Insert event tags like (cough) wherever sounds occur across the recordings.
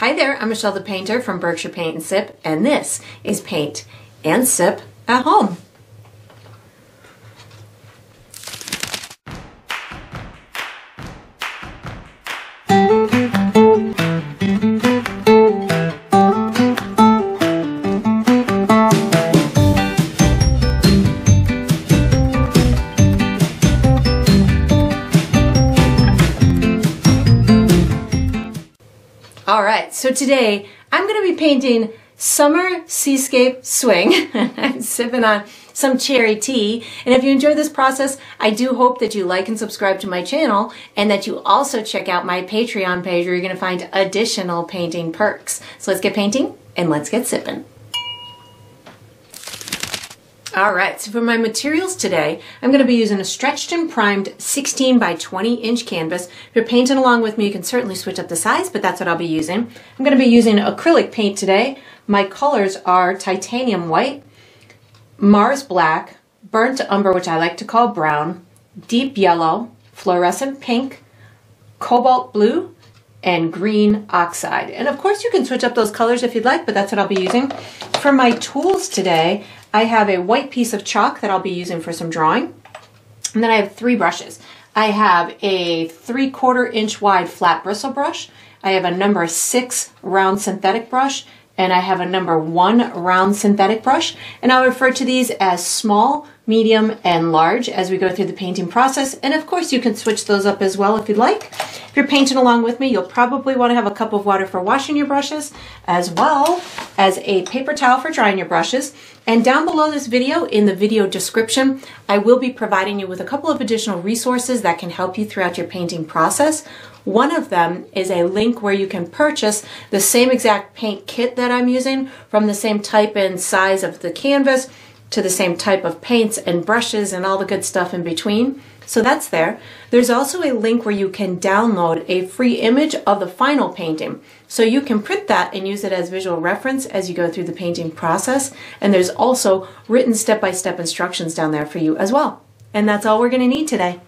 Hi there, I'm Michelle the Painter from Berkshire Paint and Sip, and this is Paint and Sip at Home. So today I'm going to be painting Summer Seascape Swing. (laughs) I'm sipping on some cherry tea. And if you enjoy this process, I do hope that you like and subscribe to my channel and that you also check out my Patreon page where you're going to find additional painting perks. So let's get painting and let's get sipping. All right, so for my materials today, I'm going to be using a stretched and primed 16 by 20 inch canvas. If you're painting along with me, you can certainly switch up the size, but that's what I'll be using. I'm going to be using acrylic paint today. My colors are titanium white, Mars black, burnt umber, which I like to call brown, deep yellow, fluorescent pink, cobalt blue, and green oxide. And of course you can switch up those colors if you'd like, but that's what I'll be using. For my tools today, I have a white piece of chalk that I'll be using for some drawing. And then I have three brushes. I have a three quarter inch wide flat bristle brush. I have a number six round synthetic brush and I have a number one round synthetic brush. And I'll refer to these as small, medium, and large as we go through the painting process. And of course, you can switch those up as well if you'd like. If you're painting along with me, you'll probably want to have a cup of water for washing your brushes, as well as a paper towel for drying your brushes. And down below this video, in the video description, I will be providing you with a couple of additional resources that can help you throughout your painting process. One of them is a link where you can purchase the same exact paint kit that I'm using from the same type and size of the canvas to the same type of paints and brushes and all the good stuff in between. So that's there. There's also a link where you can download a free image of the final painting. So you can print that and use it as visual reference as you go through the painting process. And there's also written step-by-step -step instructions down there for you as well. And that's all we're going to need today.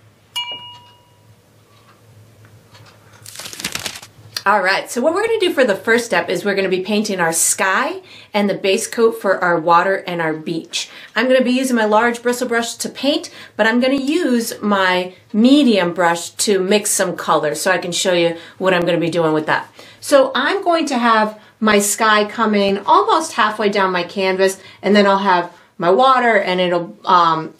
All right, so what we're gonna do for the first step is we're gonna be painting our sky and the base coat for our water and our beach. I'm gonna be using my large bristle brush to paint, but I'm gonna use my medium brush to mix some colors so I can show you what I'm gonna be doing with that. So I'm going to have my sky coming almost halfway down my canvas and then I'll have my water and it'll um,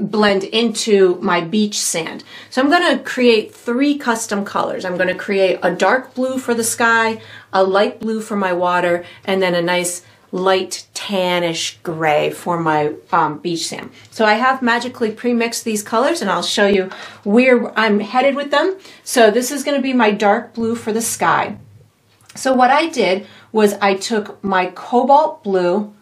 blend into my beach sand. So I'm going to create three custom colors. I'm going to create a dark blue for the sky, a light blue for my water, and then a nice light tannish gray for my um, beach sand. So I have magically pre-mixed these colors and I'll show you where I'm headed with them. So this is going to be my dark blue for the sky. So what I did was I took my cobalt blue,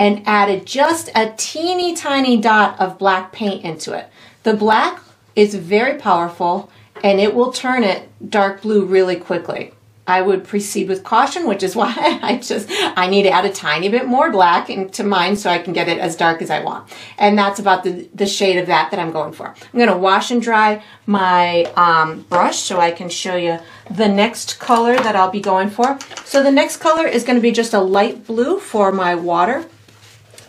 and added just a teeny tiny dot of black paint into it. The black is very powerful and it will turn it dark blue really quickly. I would proceed with caution, which is (laughs) why I just, I need to add a tiny bit more black into mine so I can get it as dark as I want. And that's about the, the shade of that that I'm going for. I'm going to wash and dry my um, brush so I can show you the next color that I'll be going for. So the next color is going to be just a light blue for my water.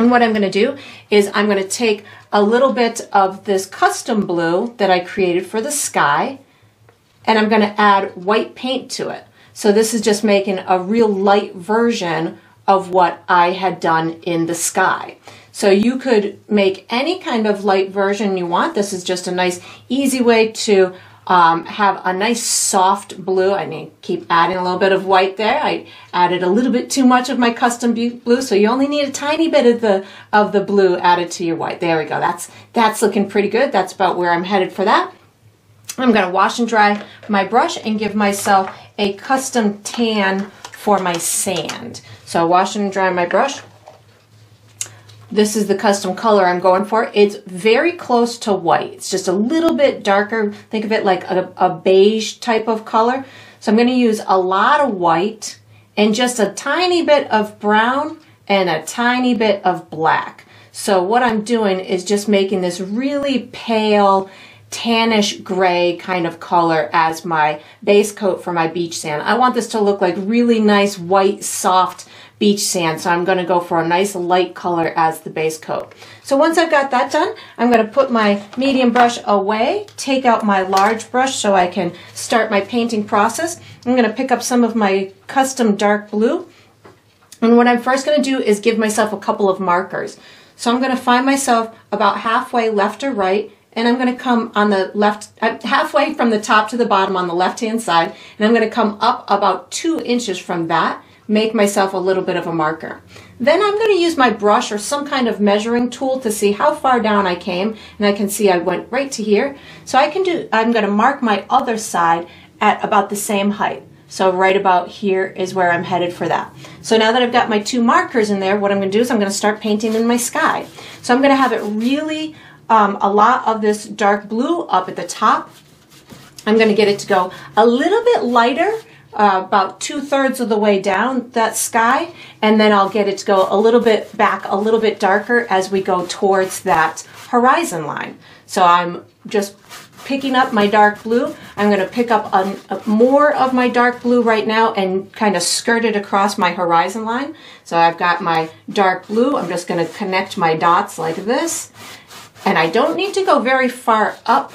And what I'm going to do is I'm going to take a little bit of this custom blue that I created for the sky and I'm going to add white paint to it. So this is just making a real light version of what I had done in the sky. So you could make any kind of light version you want. This is just a nice easy way to um, have a nice soft blue. I mean, keep adding a little bit of white there. I added a little bit too much of my custom blue, so you only need a tiny bit of the of the blue added to your white. There we go. That's that's looking pretty good. That's about where I'm headed for that. I'm going to wash and dry my brush and give myself a custom tan for my sand. So I wash and dry my brush, this is the custom color I'm going for. It's very close to white. It's just a little bit darker. Think of it like a, a beige type of color. So I'm going to use a lot of white and just a tiny bit of brown and a tiny bit of black. So what I'm doing is just making this really pale tannish gray kind of color as my base coat for my beach sand. I want this to look like really nice white soft beach sand so I'm going to go for a nice light color as the base coat. So once I've got that done I'm going to put my medium brush away, take out my large brush so I can start my painting process. I'm going to pick up some of my custom dark blue and what I'm first going to do is give myself a couple of markers. So I'm going to find myself about halfway left or right and I'm going to come on the left, uh, halfway from the top to the bottom on the left hand side, and I'm going to come up about two inches from that, make myself a little bit of a marker. Then I'm going to use my brush or some kind of measuring tool to see how far down I came, and I can see I went right to here. So I can do, I'm going to mark my other side at about the same height. So right about here is where I'm headed for that. So now that I've got my two markers in there, what I'm going to do is I'm going to start painting in my sky. So I'm going to have it really um, a lot of this dark blue up at the top. I'm going to get it to go a little bit lighter, uh, about two thirds of the way down that sky, and then I'll get it to go a little bit back, a little bit darker as we go towards that horizon line. So I'm just picking up my dark blue. I'm going to pick up a, a more of my dark blue right now and kind of skirt it across my horizon line. So I've got my dark blue. I'm just going to connect my dots like this. And I don't need to go very far up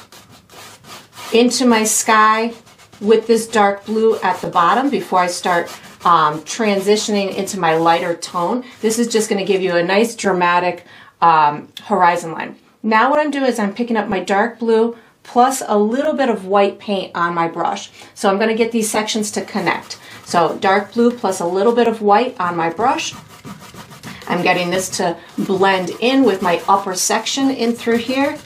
into my sky with this dark blue at the bottom before I start um, transitioning into my lighter tone. This is just going to give you a nice dramatic um, horizon line. Now what I'm doing is I'm picking up my dark blue plus a little bit of white paint on my brush. So I'm going to get these sections to connect. So dark blue plus a little bit of white on my brush I'm getting this to blend in with my upper section in through here,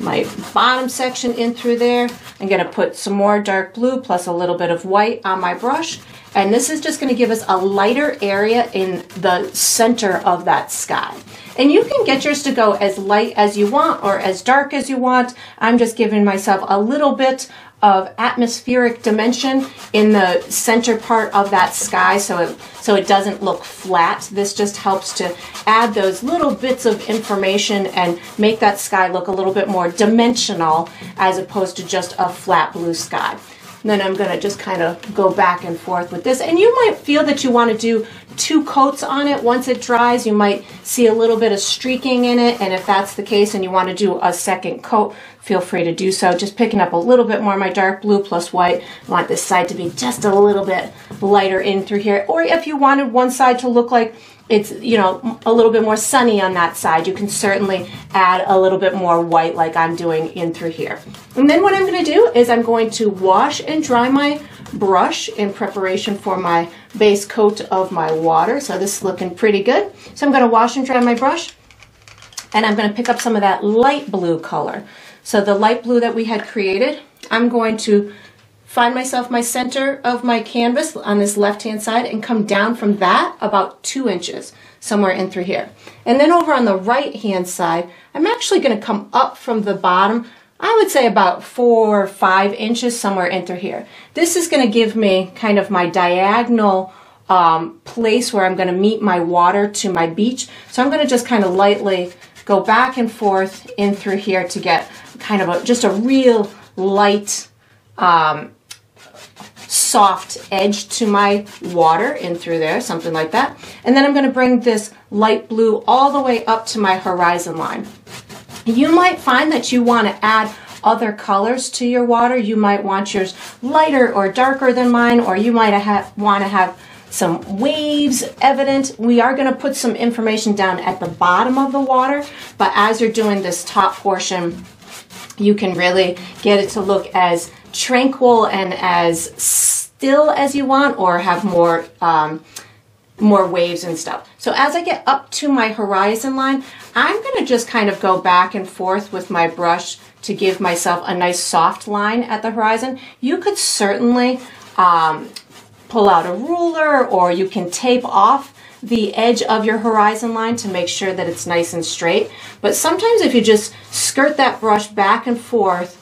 my bottom section in through there. I'm going to put some more dark blue plus a little bit of white on my brush. And this is just going to give us a lighter area in the center of that sky. And you can get yours to go as light as you want or as dark as you want. I'm just giving myself a little bit of atmospheric dimension in the center part of that sky so it, so it doesn't look flat. This just helps to add those little bits of information and make that sky look a little bit more dimensional as opposed to just a flat blue sky. Then I'm going to just kind of go back and forth with this. And you might feel that you want to do two coats on it. Once it dries, you might see a little bit of streaking in it. And if that's the case and you want to do a second coat, feel free to do so. Just picking up a little bit more of my dark blue plus white. I want this side to be just a little bit lighter in through here. Or if you wanted one side to look like it's you know a little bit more sunny on that side. You can certainly add a little bit more white like I'm doing in through here. And then what I'm going to do is I'm going to wash and dry my brush in preparation for my base coat of my water. So this is looking pretty good. So I'm going to wash and dry my brush and I'm going to pick up some of that light blue color. So the light blue that we had created I'm going to find myself my center of my canvas on this left hand side and come down from that about two inches somewhere in through here. And then over on the right hand side I'm actually going to come up from the bottom I would say about four or five inches somewhere in through here. This is going to give me kind of my diagonal um, place where I'm going to meet my water to my beach. So I'm going to just kind of lightly go back and forth in through here to get kind of a, just a real light um, soft edge to my water in through there, something like that. And then I'm going to bring this light blue all the way up to my horizon line. You might find that you want to add other colors to your water. You might want yours lighter or darker than mine, or you might to have some waves evident. We are going to put some information down at the bottom of the water, but as you're doing this top portion, you can really get it to look as tranquil and as still as you want or have more um, more waves and stuff. So as I get up to my horizon line, I'm going to just kind of go back and forth with my brush to give myself a nice soft line at the horizon. You could certainly um, pull out a ruler or you can tape off the edge of your horizon line to make sure that it's nice and straight. But sometimes if you just skirt that brush back and forth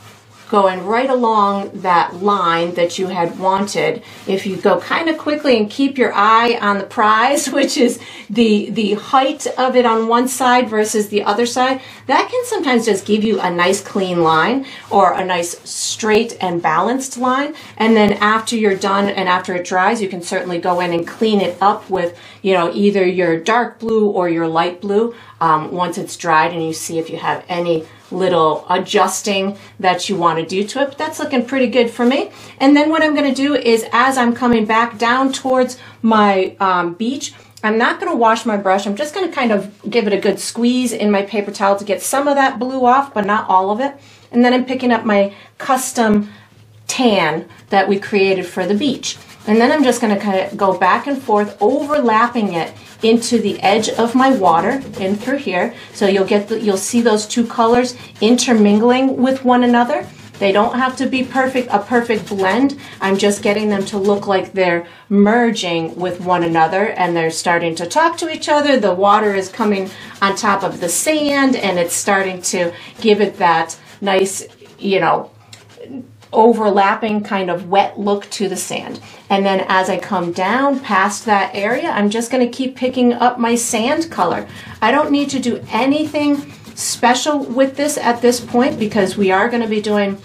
going right along that line that you had wanted. If you go kind of quickly and keep your eye on the prize, (laughs) which is the, the height of it on one side versus the other side, that can sometimes just give you a nice clean line or a nice straight and balanced line. And then after you're done and after it dries, you can certainly go in and clean it up with, you know, either your dark blue or your light blue um, once it's dried and you see if you have any little adjusting that you want to do to it. But that's looking pretty good for me. And then what I'm going to do is as I'm coming back down towards my um, beach, I'm not going to wash my brush. I'm just going to kind of give it a good squeeze in my paper towel to get some of that blue off, but not all of it. And then I'm picking up my custom tan that we created for the beach. And then I'm just going to kind of go back and forth, overlapping it into the edge of my water in through here. So you'll get the, you'll see those two colors intermingling with one another. They don't have to be perfect, a perfect blend. I'm just getting them to look like they're merging with one another and they're starting to talk to each other. The water is coming on top of the sand and it's starting to give it that nice, you know, overlapping kind of wet look to the sand. And then as I come down past that area, I'm just gonna keep picking up my sand color. I don't need to do anything special with this at this point because we are gonna be doing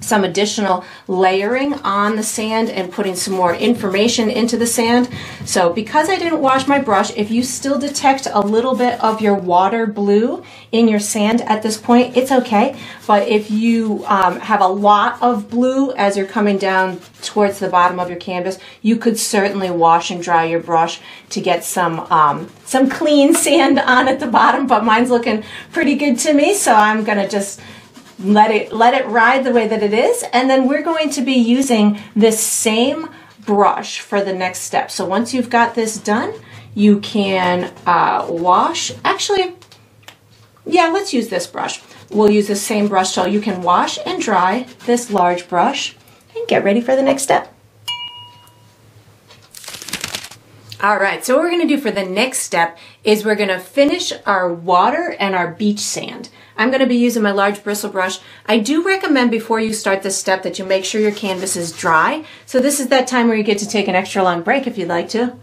some additional layering on the sand and putting some more information into the sand. So because I didn't wash my brush, if you still detect a little bit of your water blue in your sand at this point, it's okay. But if you um, have a lot of blue as you're coming down towards the bottom of your canvas, you could certainly wash and dry your brush to get some um, some clean (laughs) sand on at the bottom, but mine's looking pretty good to me, so I'm gonna just let it let it ride the way that it is and then we're going to be using this same brush for the next step. So once you've got this done you can uh, wash. Actually yeah let's use this brush. We'll use the same brush so you can wash and dry this large brush and get ready for the next step. All right, so what we're gonna do for the next step is we're gonna finish our water and our beach sand. I'm going to be using my large bristle brush. I do recommend before you start this step that you make sure your canvas is dry. So this is that time where you get to take an extra long break if you'd like to.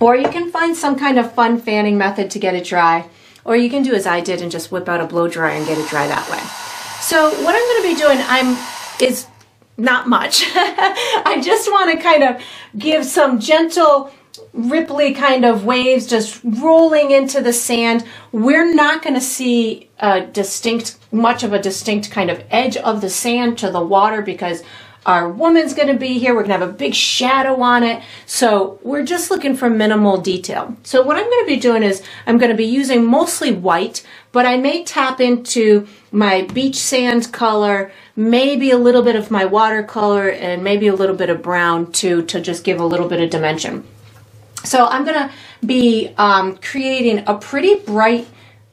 Or you can find some kind of fun fanning method to get it dry. Or you can do as I did and just whip out a blow dryer and get it dry that way. So what I'm going to be doing I'm is not much. (laughs) I just want to kind of give some gentle ripply kind of waves just rolling into the sand. We're not going to see a distinct, much of a distinct kind of edge of the sand to the water because our woman's going to be here. We're going to have a big shadow on it. So we're just looking for minimal detail. So what I'm going to be doing is I'm going to be using mostly white, but I may tap into my beach sand color, maybe a little bit of my watercolor, and maybe a little bit of brown too to just give a little bit of dimension. So I'm going to be um, creating a pretty bright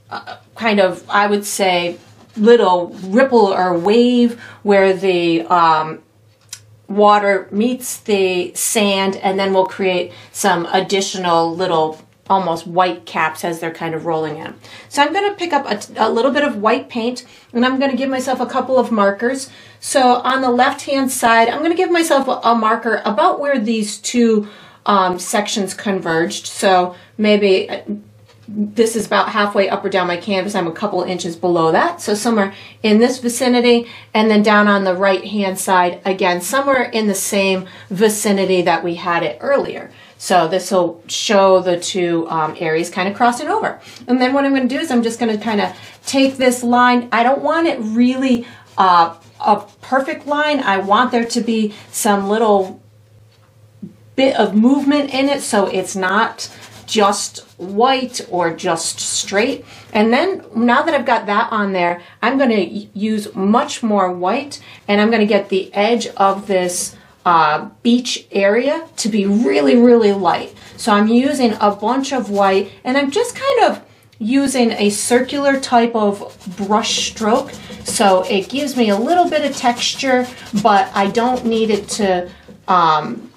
uh, kind of, I would say, little ripple or wave where the um, water meets the sand and then we'll create some additional little almost white caps as they're kind of rolling in. So I'm going to pick up a, a, little bit of white paint and I'm going to give myself a couple of markers. So on the left hand side, I'm going to give myself a, a marker about where these two um, sections converged. So maybe uh, this is about halfway up or down my canvas. I'm a couple inches below that. So somewhere in this vicinity and then down on the right hand side, again, somewhere in the same vicinity that we had it earlier. So this will show the two um, areas kind of crossing over. And then what I'm going to do is I'm just going to kind of take this line. I don't want it really uh, a perfect line. I want there to be some little bit of movement in it so it's not just white or just straight. And then now that I've got that on there, I'm going to use much more white and I'm going to get the edge of this uh, beach area to be really, really light. So I'm using a bunch of white and I'm just kind of using a circular type of brush stroke. So it gives me a little bit of texture, but I don't need it to um,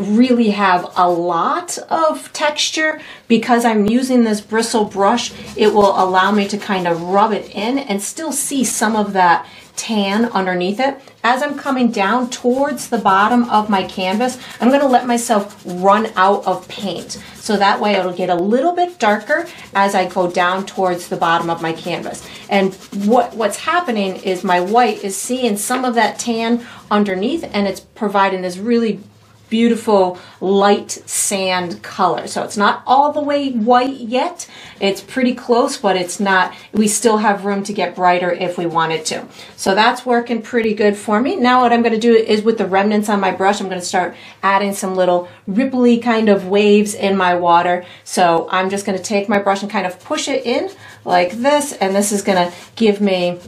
really have a lot of texture because I'm using this bristle brush it will allow me to kind of rub it in and still see some of that tan underneath it. As I'm coming down towards the bottom of my canvas, I'm going to let myself run out of paint. So that way it'll get a little bit darker as I go down towards the bottom of my canvas. And what, what's happening is my white is seeing some of that tan underneath and it's providing this really beautiful light sand color. So it's not all the way white yet. It's pretty close, but it's not, we still have room to get brighter if we wanted to. So that's working pretty good for me. Now what I'm going to do is with the remnants on my brush, I'm going to start adding some little ripply kind of waves in my water. So I'm just going to take my brush and kind of push it in like this. And this is going to give me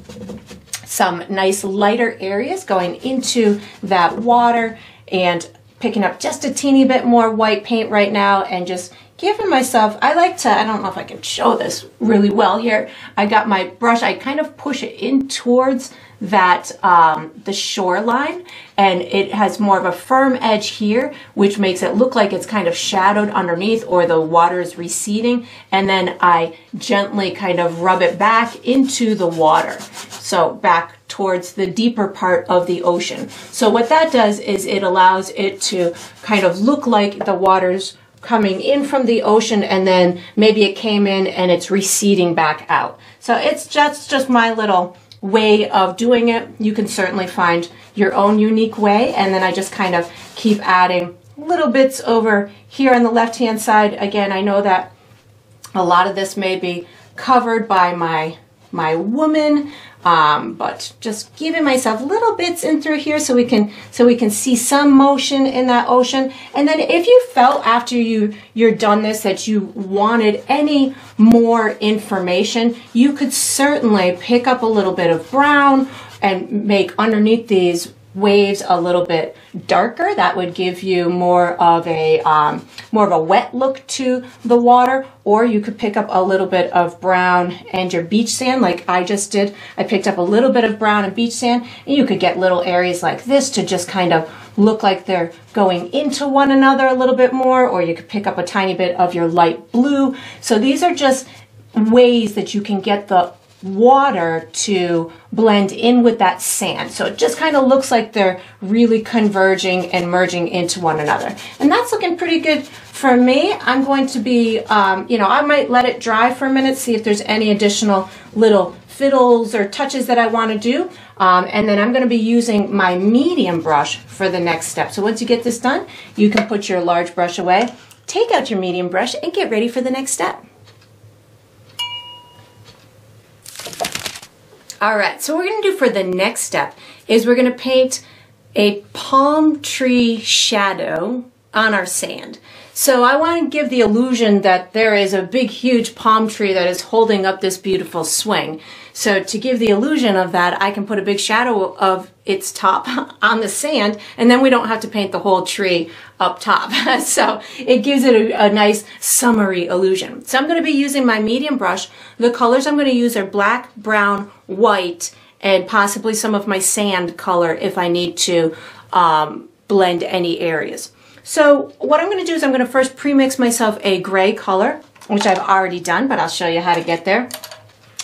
some nice lighter areas going into that water and picking up just a teeny bit more white paint right now and just giving myself, I like to, I don't know if I can show this really well here. I got my brush, I kind of push it in towards that, um, the shoreline and it has more of a firm edge here, which makes it look like it's kind of shadowed underneath or the water is receding. And then I gently kind of rub it back into the water. So back towards the deeper part of the ocean. So what that does is it allows it to kind of look like the water's coming in from the ocean and then maybe it came in and it's receding back out. So it's just, just my little way of doing it. You can certainly find your own unique way and then I just kind of keep adding little bits over here on the left hand side. Again, I know that a lot of this may be covered by my my woman um, but just giving myself little bits in through here so we can so we can see some motion in that ocean. And then if you felt after you you're done this that you wanted any more information you could certainly pick up a little bit of brown and make underneath these waves a little bit darker. That would give you more of a um, more of a wet look to the water. Or you could pick up a little bit of brown and your beach sand, like I just did. I picked up a little bit of brown and beach sand, and you could get little areas like this to just kind of look like they're going into one another a little bit more. Or you could pick up a tiny bit of your light blue. So these are just ways that you can get the water to blend in with that sand. So it just kind of looks like they're really converging and merging into one another. And that's looking pretty good for me. I'm going to be, um, you know, I might let it dry for a minute, see if there's any additional little fiddles or touches that I want to do. Um, and then I'm going to be using my medium brush for the next step. So once you get this done, you can put your large brush away, take out your medium brush, and get ready for the next step. All right, so what we're gonna do for the next step is we're gonna paint a palm tree shadow on our sand. So I want to give the illusion that there is a big, huge palm tree that is holding up this beautiful swing. So to give the illusion of that, I can put a big shadow of its top (laughs) on the sand, and then we don't have to paint the whole tree up top. (laughs) so it gives it a, a nice summery illusion. So I'm going to be using my medium brush. The colors I'm going to use are black, brown, white, and possibly some of my sand color if I need to um, blend any areas. So what I'm going to do is I'm going to first premix myself a gray color, which I've already done, but I'll show you how to get there.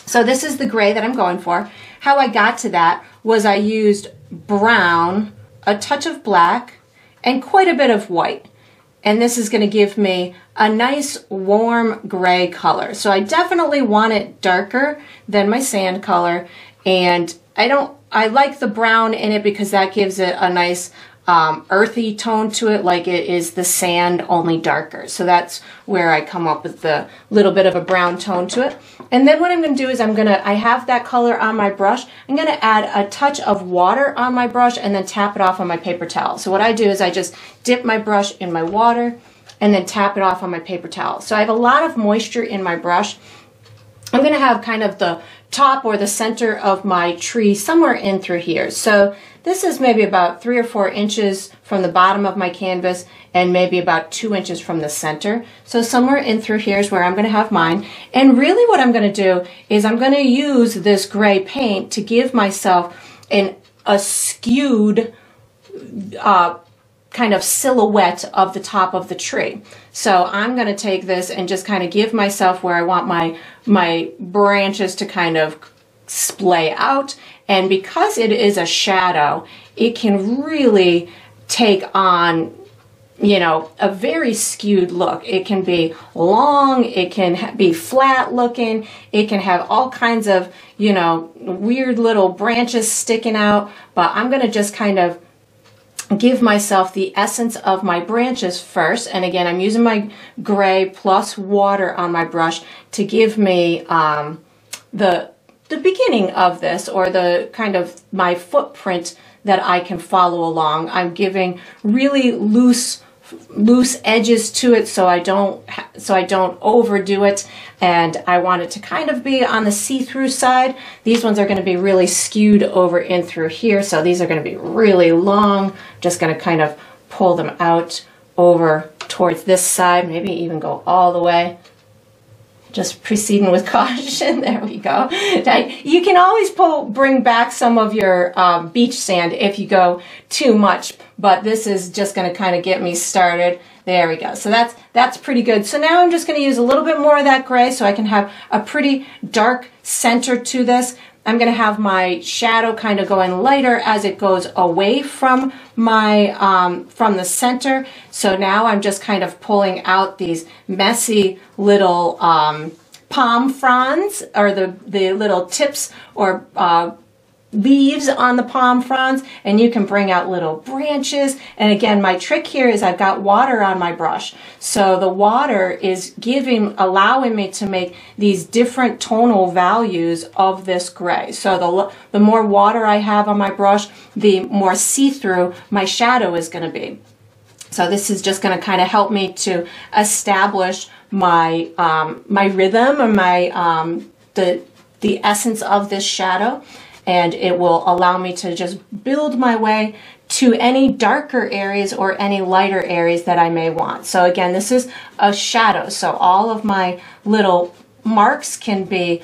So this is the gray that I'm going for. How I got to that was I used brown, a touch of black, and quite a bit of white. And this is going to give me a nice warm gray color. So I definitely want it darker than my sand color. And I don't, I like the brown in it because that gives it a nice um, earthy tone to it like it is the sand only darker. So that's where I come up with the little bit of a brown tone to it. And then what I'm going to do is I'm going to, I have that color on my brush. I'm going to add a touch of water on my brush and then tap it off on my paper towel. So what I do is I just dip my brush in my water and then tap it off on my paper towel. So I have a lot of moisture in my brush. I'm going to have kind of the top or the center of my tree somewhere in through here. So this is maybe about three or four inches from the bottom of my canvas and maybe about two inches from the center. So somewhere in through here is where I'm going to have mine. And really what I'm going to do is I'm going to use this gray paint to give myself an a skewed uh, kind of silhouette of the top of the tree. So I'm going to take this and just kind of give myself where I want my, my branches to kind of splay out. And because it is a shadow, it can really take on you know, a very skewed look. It can be long, it can be flat looking, it can have all kinds of, you know, weird little branches sticking out, but I'm going to just kind of give myself the essence of my branches first. And again, I'm using my gray plus water on my brush to give me um, the, the beginning of this or the kind of my footprint that I can follow along. I'm giving really loose loose edges to it so I don't so I don't overdo it and I want it to kind of be on the see-through side. These ones are going to be really skewed over in through here so these are going to be really long. Just going to kind of pull them out over towards this side, maybe even go all the way just proceeding with (laughs) caution. (laughs) There we go. You can always pull, bring back some of your um, beach sand if you go too much, but this is just going to kind of get me started. There we go. So that's that's pretty good. So now I'm just going to use a little bit more of that gray so I can have a pretty dark center to this. I'm going to have my shadow kind of going lighter as it goes away from my, um, from the center. So now I'm just kind of pulling out these messy little um, palm fronds or the, the little tips or uh, leaves on the palm fronds and you can bring out little branches. And again my trick here is I've got water on my brush. So the water is giving allowing me to make these different tonal values of this gray. So the the more water I have on my brush the more see-through my shadow is going to be. So this is just going to kind of help me to establish my um, my rhythm and my um, the the essence of this shadow and it will allow me to just build my way to any darker areas or any lighter areas that I may want. So again, this is a shadow. So all of my little marks can be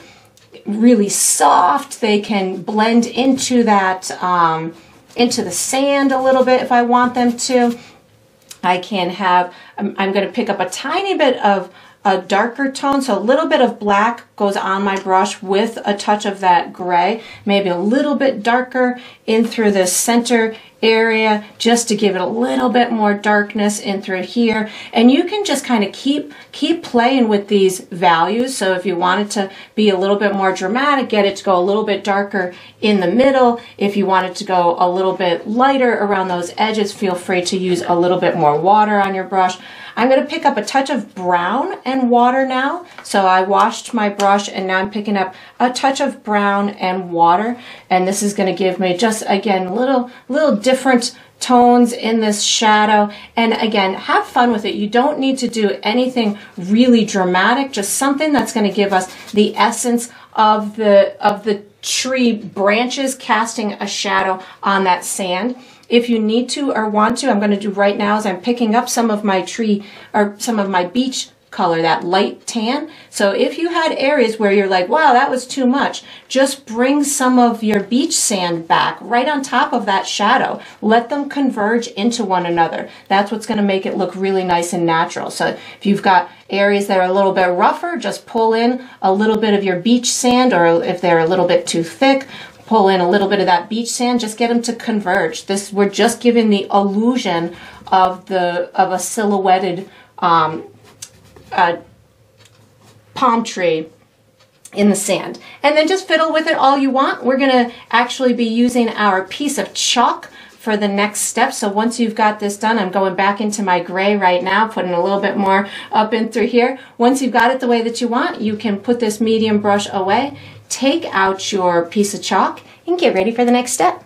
really soft. They can blend into that, um, into the sand a little bit if I want them to. I can have, I'm, I'm going to pick up a tiny bit of a darker tone. So a little bit of black goes on my brush with a touch of that gray, maybe a little bit darker in through the center area just to give it a little bit more darkness in through here. And you can just kind of keep, keep playing with these values. So if you wanted to be a little bit more dramatic, get it to go a little bit darker in the middle. If you wanted to go a little bit lighter around those edges, feel free to use a little bit more water on your brush. I'm going to pick up a touch of brown and water now. So I washed my brush and now I'm picking up a touch of brown and water. And this is going to give me just, again, little, little different tones in this shadow. And again, have fun with it. You don't need to do anything really dramatic, just something that's going to give us the essence of the, of the tree branches casting a shadow on that sand. If you need to or want to, I'm going to do right now is I'm picking up some of my tree or some of my beach color, that light tan. So if you had areas where you're like, wow, that was too much, just bring some of your beach sand back right on top of that shadow. Let them converge into one another. That's what's going to make it look really nice and natural. So if you've got areas that are a little bit rougher, just pull in a little bit of your beach sand, or if they're a little bit too thick, pull in a little bit of that beach sand, just get them to converge. This We're just giving the illusion of the of a silhouetted um, uh, palm tree in the sand. And then just fiddle with it all you want. We're going to actually be using our piece of chalk for the next step. So once you've got this done, I'm going back into my gray right now, putting a little bit more up in through here. Once you've got it the way that you want, you can put this medium brush away take out your piece of chalk and get ready for the next step.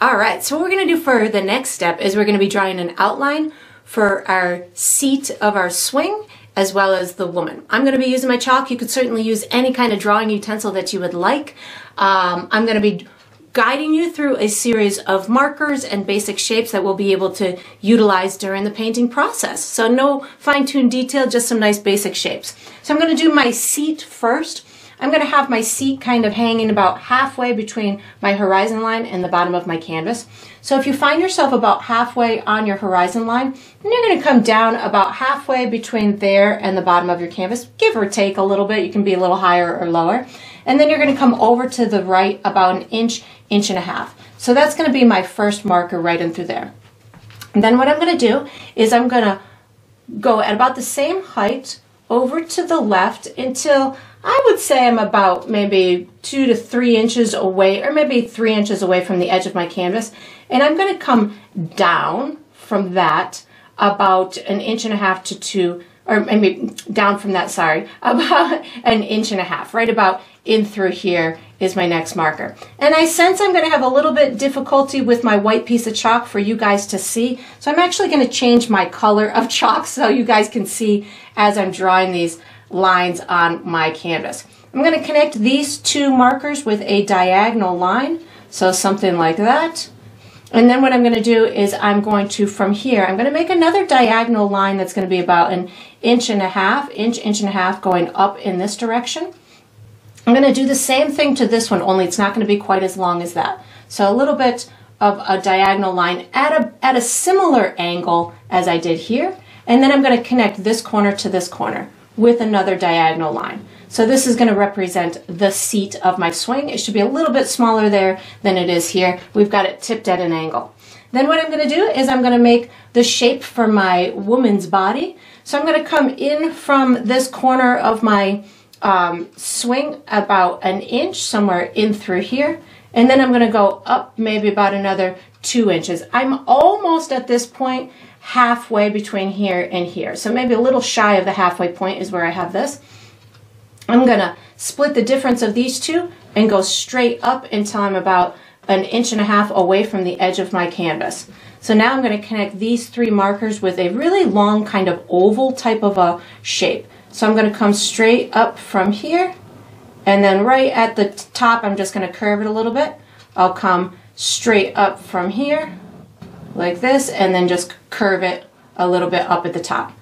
All right, so what we're gonna do for the next step is we're gonna be drawing an outline for our seat of our swing as well as the woman. I'm going to be using my chalk. You could certainly use any kind of drawing utensil that you would like. Um, I'm going to be guiding you through a series of markers and basic shapes that we'll be able to utilize during the painting process. So no fine-tuned detail, just some nice basic shapes. So I'm going to do my seat first. I'm going to have my seat kind of hanging about halfway between my horizon line and the bottom of my canvas. So if you find yourself about halfway on your horizon line, then you're going to come down about halfway between there and the bottom of your canvas, give or take a little bit. You can be a little higher or lower. And then you're going to come over to the right about an inch, inch and a half. So that's going to be my first marker right in through there. And then what I'm going to do is I'm going to go at about the same height over to the left until I would say I'm about maybe two to three inches away, or maybe three inches away from the edge of my canvas. And I'm going to come down from that about an inch and a half to two, or maybe down from that, sorry, (laughs) about an inch and a half, right about in through here is my next marker. And I sense I'm going to have a little bit difficulty with my white piece of chalk for you guys to see. So I'm actually going to change my color of (laughs) chalk so you guys can see as I'm drawing these lines on my canvas. I'm going to connect these two markers with a diagonal line. So something like that. And then what I'm going to do is I'm going to, from here, I'm going to make another diagonal line that's going to be about an inch and a half, inch, inch and a half going up in this direction. I'm going to do the same thing to this one, only it's not going to be quite as long as that. So a little bit of a diagonal line at a, at a similar angle as I did here. And then I'm going to connect this corner to this corner with another diagonal line. So this is going to represent the seat of my swing. It should be a little bit smaller there than it is here. We've got it tipped at an angle. Then what I'm going to do is I'm going to make the shape for my woman's body. So I'm going to come in from this corner of my um, swing about an inch somewhere in through here. And then I'm going to go up maybe about another two inches. I'm almost at this point halfway between here and here. So maybe a little shy of the halfway point is where I have this. I'm going to split the difference of these two and go straight up until I'm about an inch and a half away from the edge of my canvas. So now I'm going to connect these three markers with a really long kind of oval type of a shape. So I'm going to come straight up from here and then right at the top I'm just going to curve it a little bit. I'll come straight up from here like this and then just curve it a little bit up at the top.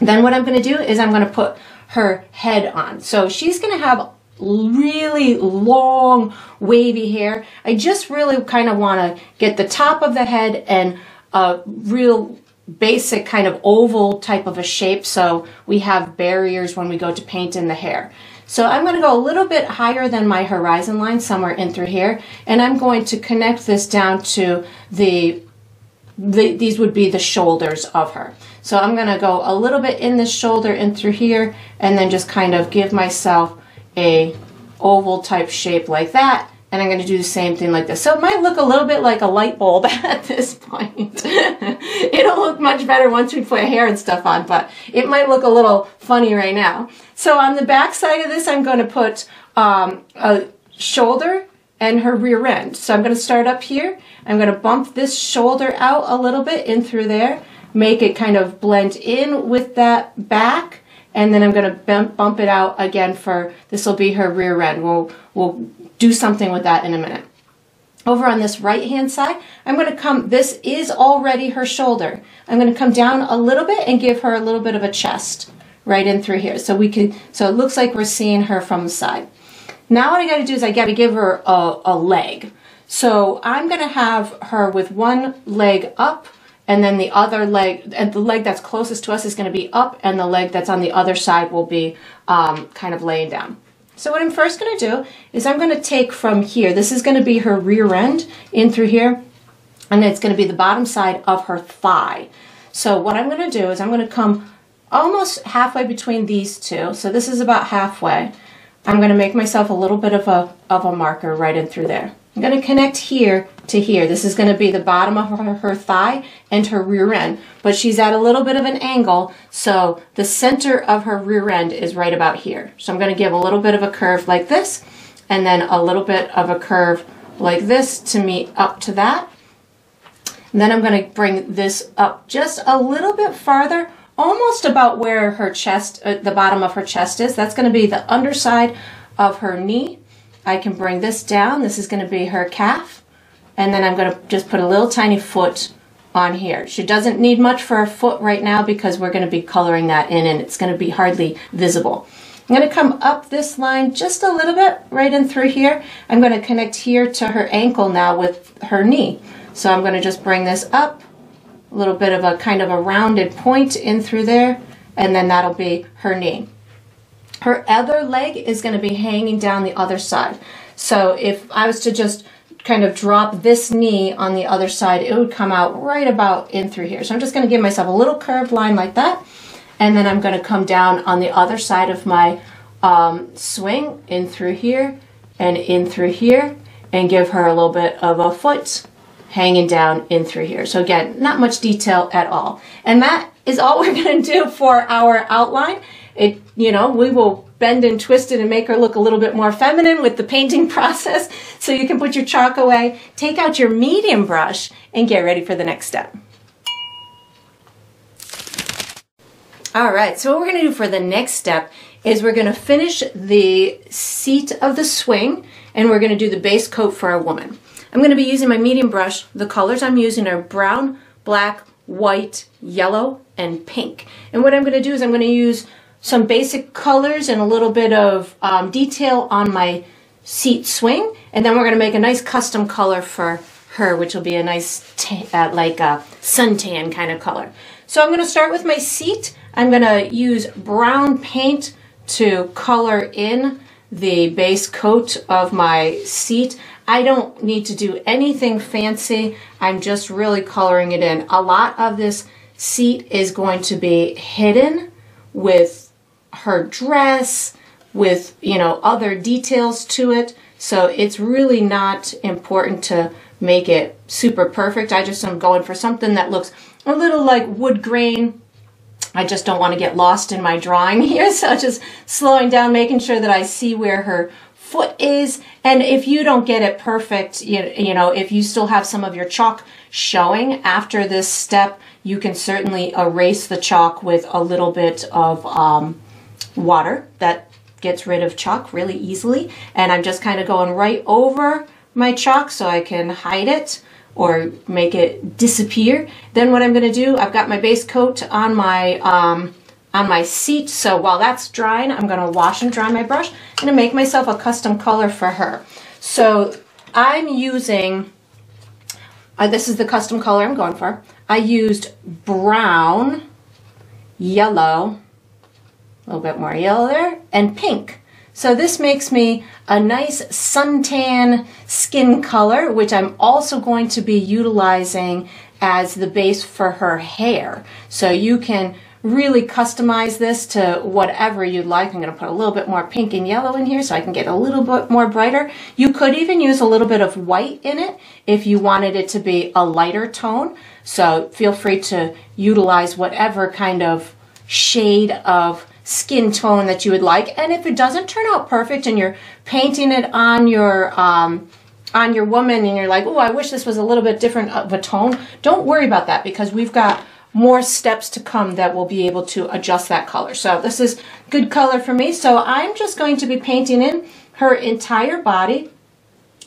Then what I'm going to do is I'm going to put her head on. So she's going to have really long wavy hair. I just really kind of want to get the top of the head and a real basic kind of oval type of a shape so we have barriers when we go to paint in the hair. So I'm going to go a little bit higher than my horizon line somewhere in through here and I'm going to connect this down to the, the these would be the shoulders of her. So I'm going to go a little bit in this shoulder and through here and then just kind of give myself a oval type shape like that and I'm going to do the same thing like this. So it might look a little bit like a light bulb (laughs) at this point. (laughs) It'll look much better once we put hair and stuff on, but it might look a little funny right now. So on the back side of this, I'm going to put um, a shoulder and her rear end. So I'm going to start up here. I'm going to bump this shoulder out a little bit in through there, make it kind of blend in with that back and then I'm going to bump it out again for, this will be her rear end. We'll, we'll do something with that in a minute. Over on this right hand side, I'm going to come, this is already her shoulder. I'm going to come down a little bit and give her a little bit of a chest right in through here. So we can, so it looks like we're seeing her from the side. Now what I got to do is I got to give her a, a leg. So I'm to have her with one leg up and then the other leg, and the leg that's closest to us is to be up and the leg that's on the other side will be um, kind of laying down. So what I'm first to do is I'm to take from here, this is to be her rear end in through here, and it's to be the bottom side of her thigh. So what I'm to do is I'm to come almost halfway between these two. So this is about halfway. I'm going to make myself a little bit of a, of a marker right in through there. I'm going to connect here to here. This is going to be the bottom of her, her, thigh and her rear end, but she's at a little bit of an angle, so the center of her rear end is right about here. So I'm going to give a little bit of a curve like this, and then a little bit of a curve like this to meet up to that. And then I'm going to bring this up just a little bit farther, almost about where her chest, uh, the bottom of her chest is. That's going to be the underside of her knee. I can bring this down. This is going to be her calf. And then I'm going to just put a little tiny foot on here. She doesn't need much for her foot right now because we're going to be coloring that in and it's going to be hardly visible. I'm going to come up this line just a little bit, right in through here. I'm going to connect here to her ankle now with her knee. So I'm going to just bring this up, a little bit of a kind of a rounded point in through there, and then that'll be her knee. Her other leg is going to be hanging down the other side. So if I was to just kind of drop this knee on the other side, it would come out right about in through here. So I'm just going to give myself a little curved line like that. And then I'm going to come down on the other side of my um, swing in through here and in through here and give her a little bit of a foot hanging down in through here. So again, not much detail at all. And that is all (laughs) we're going to do for our outline. It, you know, we will bend and twist it and make her look a little bit more feminine with the painting (laughs) process. So you can put your chalk away, take out your medium brush, and get ready for the next step. All right, so what we're gonna do for the next step is we're gonna finish the seat of the swing and we're gonna do the base coat for our woman. I'm gonna be using my medium brush. The colors I'm using are brown, black, white, yellow, and pink. And what I'm gonna do is I'm gonna use some basic colors and a little bit of um, detail on my seat swing. And then we're going to make a nice custom color for her, which will be a nice, uh, like a suntan kind of color. So I'm going to start with my seat. I'm going to use brown paint to color in the base coat of my seat. I don't need to do anything fancy. I'm just really coloring it in. A lot of this seat is going to be hidden with her dress, with, you know, other details to it. So it's really not important to make it super perfect. I just am going for something that looks a little like wood grain. I just don't want to get lost in my drawing (laughs) here. So just slowing down, making sure that I see where her foot is. And if you don't get it perfect, you, you know, if you still have some of your chalk showing after this step, you can certainly erase the chalk with a little bit of um, water that gets rid of chalk really easily. And I'm just kind of going right over my chalk so I can hide it or make it disappear. Then what I'm going to do, I've got my base coat on my um, on my seat. So while that's drying, I'm going to wash and dry my brush and make myself a custom color for her. So I'm using, uh, this is the custom color I'm going for. I used brown, yellow, a little bit more yellow there, and pink. So this makes me a nice suntan skin color, which I'm also going to be utilizing as the base for her hair. So you can really customize this to whatever you'd like. I'm going to put a little bit more pink and yellow in here so I can get a little bit more brighter. You could even use a little bit of white in it if you wanted it to be a lighter tone. So feel free to utilize whatever kind of shade of skin tone that you would like. And if it doesn't turn out perfect and you're painting it on your um, on your woman and you're like, oh, I wish this was a little bit different of a tone, don't worry about that because we've got more steps to come that will be able to adjust that color. So this is good color for me. So I'm just going to be painting in her entire body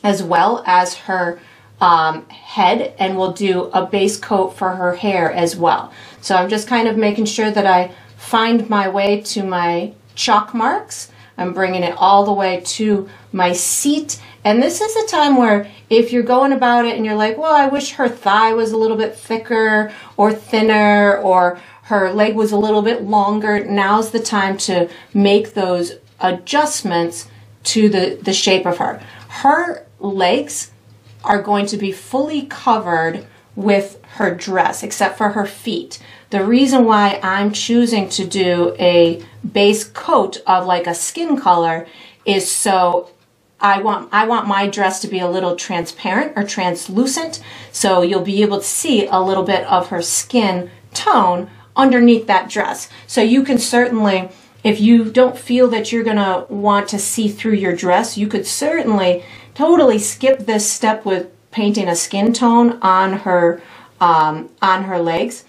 as well as her um, head and we'll do a base coat for her hair as well. So I'm just kind of making sure that I find my way to my chalk marks. I'm bringing it all the way to my seat. And this is a time where if you're going about it and you're like, well, I wish her thigh was a little bit thicker or thinner or her leg was a little bit longer, now's the time to make those adjustments to the, the shape of her. Her legs are going to be fully covered with her dress, except for her feet. The reason why I'm choosing to do a base coat of like a skin color is so I want I want my dress to be a little transparent or translucent so you'll be able to see a little bit of her skin tone underneath that dress. So you can certainly if you don't feel that you're going to want to see through your dress, you could certainly totally skip this step with painting a skin tone on her um, on her legs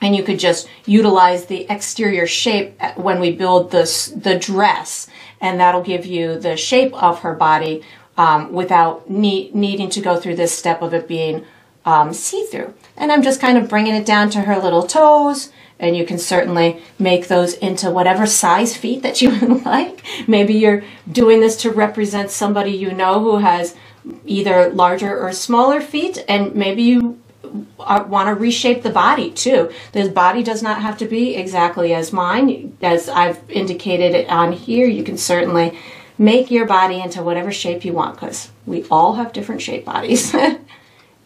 and you could just utilize the exterior shape when we build this the dress and that'll give you the shape of her body um, without need, needing to go through this step of it being um, see-through. And I'm just kind of bringing it down to her little toes. And you can certainly make those into whatever size feet that you would (laughs) like. Maybe you're doing this to represent somebody you know who has either larger or smaller feet. And maybe you want to reshape the body too. The body does not have to be exactly as mine. As I've indicated on here, you can certainly make your body into whatever shape you want because we all have different shape bodies. (laughs) and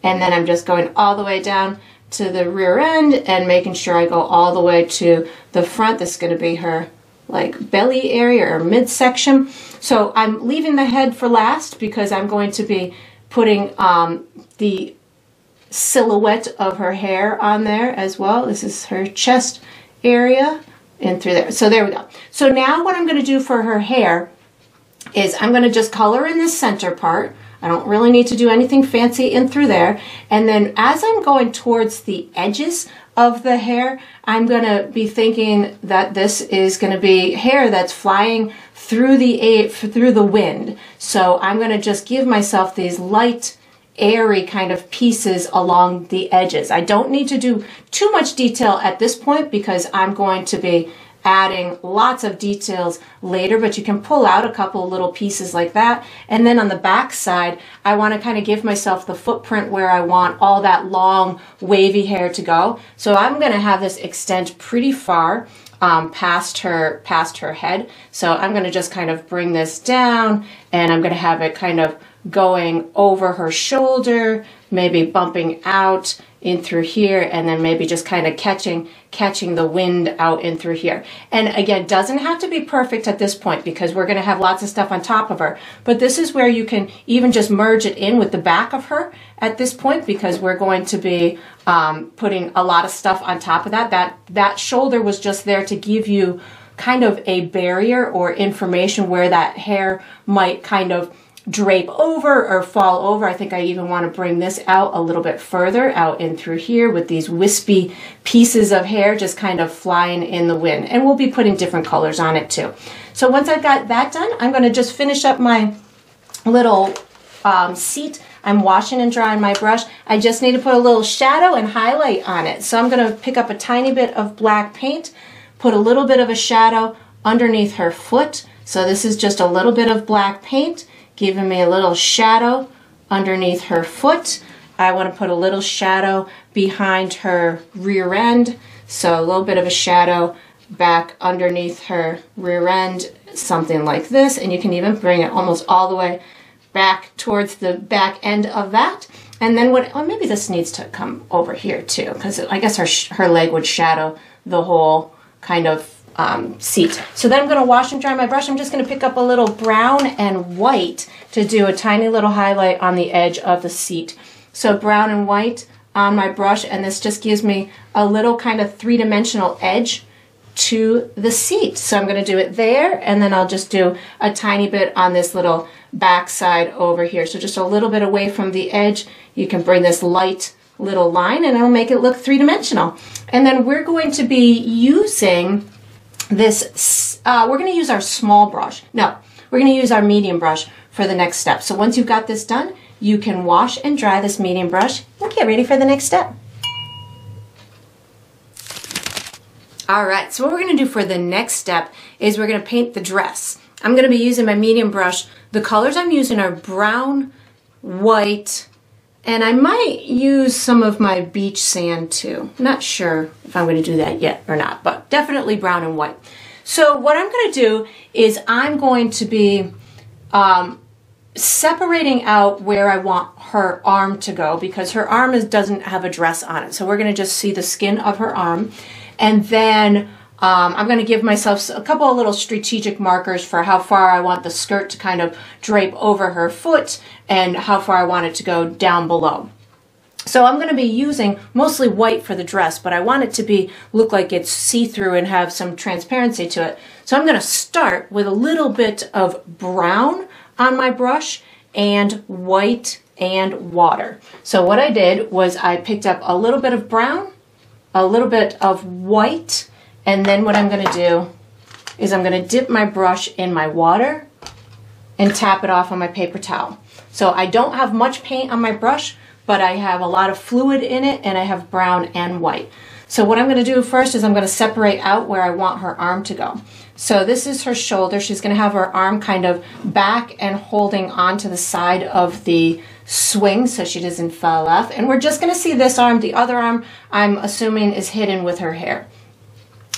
then I'm just going all the way down to the rear end and making sure I go all the way to the front. This is going to be her like belly area or midsection. So I'm leaving the head for last because I'm going to be putting um, the silhouette of her hair on there as well. This is her chest area and through there. So there we go. So now what I'm going to do for her hair is I'm going to just color in this center part. I don't really need to do anything fancy in through there. And then as I'm going towards the edges of the hair, I'm going to be thinking that this is going to be hair that's flying through the through the wind. So I'm going to just give myself these light airy kind of pieces along the edges. I don't need to do too much detail at this point because I'm going to be adding lots of details later, but you can pull out a couple little pieces like that. And then on the back side, I want to kind of give myself the footprint where I want all that long wavy hair to go. So I'm going to have this extend pretty far. Um, past her past her head so I'm going to just kind of bring this down and I'm going to have it kind of going over her shoulder, maybe bumping out in through here and then maybe just kind of catching catching the wind out in through here. And again, doesn't have to be perfect at this point because we're going to have lots of stuff on top of her. But this is where you can even just merge it in with the back of her at this point because we're going to be um, putting a lot of stuff on top of that. That that shoulder was just there to give you kind of a barrier or information where that hair might kind of drape over or fall over. I think I even want to bring this out a little bit further out in through here with these wispy pieces of hair just kind of flying in the wind. And we'll be putting different colors on it too. So once I've got that done, I'm going to just finish up my little um, seat. I'm washing and drying my brush. I just need to put a little shadow and highlight on it. So I'm going to pick up a tiny bit of black paint, put a little bit of a shadow underneath her foot. So this is just a little bit of black paint giving me a little shadow underneath her foot. I want to put a little shadow behind her rear end. So a little bit of a shadow back underneath her rear end, something like this. And you can even bring it almost all the way back towards the back end of that. And then what, oh, maybe this needs to come over here too, because I guess her, her leg would shadow the whole kind of um, seat. So then I'm going to wash and dry my brush. I'm just going to pick up a little brown and white to do a tiny little highlight on the edge of the seat. So brown and white on my brush and this just gives me a little kind of three-dimensional edge to the seat. So I'm going to do it there and then I'll just do a tiny bit on this little back side over here. So just a little bit away from the edge. You can bring this light little line and it'll make it look three-dimensional. And then we're going to be using this, uh, we're going to use our small brush. No, we're going to use our medium brush for the next step. So once you've got this done, you can wash and dry this medium brush and get ready for the next step. All right, so what we're gonna do for the next step is we're gonna paint the dress. I'm gonna be using my medium brush. The colors I'm using are brown, white, and I might use some of my beach sand too. Not sure if I'm going to do that yet or not, but definitely brown and white. So what I'm going to do is I'm going to be um, separating out where I want her arm to go because her arm is, doesn't have a dress on it. So we're going to just see the skin of her arm. And then um, I'm going to give myself a couple of little strategic markers for how far I want the skirt to kind of drape over her foot and how far I want it to go down below. So I'm going to be using mostly white for the dress, but I want it to be look like it's see-through and have some transparency to it. So I'm going to start with a little bit of brown on my brush and white and water. So what I did was I picked up a little bit of brown, a little bit of white, and then what I'm going to do is I'm going to dip my brush in my water and tap it off on my paper towel. So I don't have much paint on my brush, but I have a lot of fluid in it and I have brown and white. So what I'm going to do first is I'm going to separate out where I want her arm to go. So this is her shoulder. She's going to have her arm kind of back and holding onto the side of the swing so she doesn't fall off. And we're just going to see this arm. The other arm, I'm assuming, is hidden with her hair.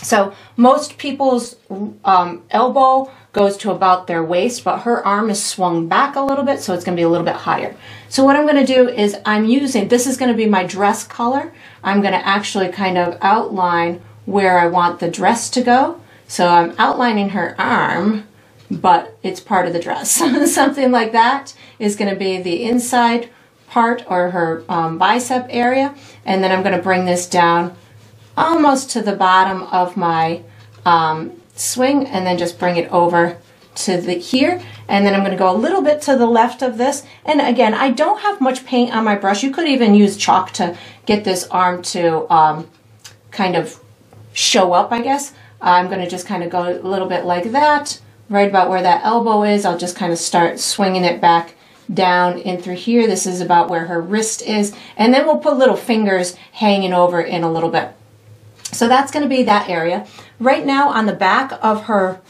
So most people's um, elbow goes to about their waist, but her arm is swung back a little bit, so it's going to be a little bit higher. So what I'm going to do is I'm using, this is going to be my dress color. I'm going to actually kind of outline where I want the dress to go. So I'm outlining her arm, but it's part of the dress. (laughs) Something like that is going to be the inside part or her um, bicep area. And then I'm going to bring this down almost to the bottom of my um, swing and then just bring it over to the here. And then I'm going to go a little bit to the left of this. And again I don't have much paint on my brush. You could even use chalk to get this arm to um, kind of show up I guess. I'm going to just kind of go a little bit like that right about where that elbow is. I'll just kind of start swinging it back down in through here. This is about where her wrist is. And then we'll put little fingers hanging over in a little bit. So that's going to be that area. Right now on the back of her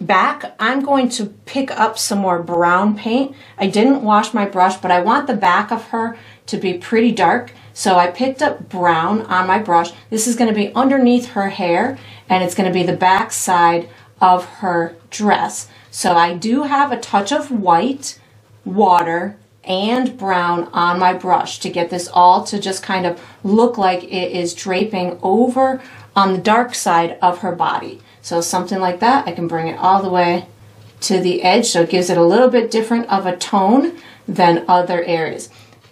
back, I'm going to pick up some more brown paint. I didn't wash my brush, but I want the back of her to be pretty dark. So I picked up brown on my brush. This is going to be underneath her hair and it's going to be the back side of her dress. So I do have a touch of white, water, and brown on my brush to get this all to just kind of look like it is draping over on the dark side of her body. So something like that, I can bring it all the way to the edge so it gives it a little bit different of a tone than other areas.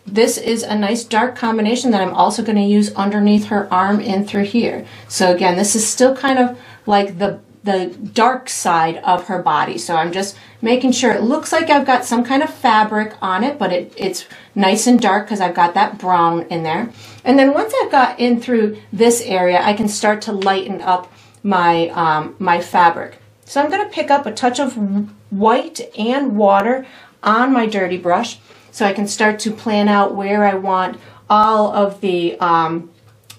This is a nice dark combination that I'm also going to use underneath her arm in through here. So again, this is still kind of like the the dark side of her body. So I'm just making sure it looks like I've got some kind of fabric on it, but it, it's nice and dark because I've got that brown in there. And then once I've got in through this area, I can start to lighten up my, um, my fabric. So I'm going to pick up a touch of white and water on my dirty brush so I can start to plan out where I want all of the um,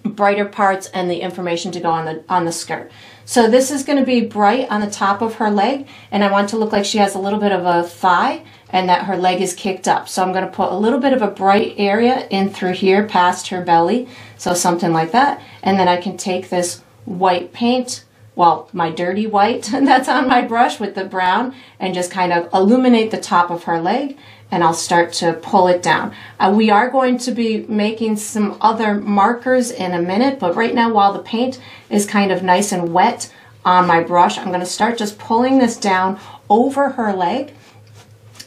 brighter parts and the information to go on the, on the skirt. So this is going to be bright on the top of her leg and I want to look like she has a little bit of a thigh and that her leg is kicked up. So I'm going to put a little bit of a bright area in through here past her belly. So something like that. And then I can take this white paint, well, my dirty white (laughs) that's on my brush with the brown and just kind of illuminate the top of her leg and I'll start to pull it down. Uh, we are going to be making some other markers in a minute, but right now while the paint is kind of nice and wet on my brush, I'm going to start just pulling this down over her leg.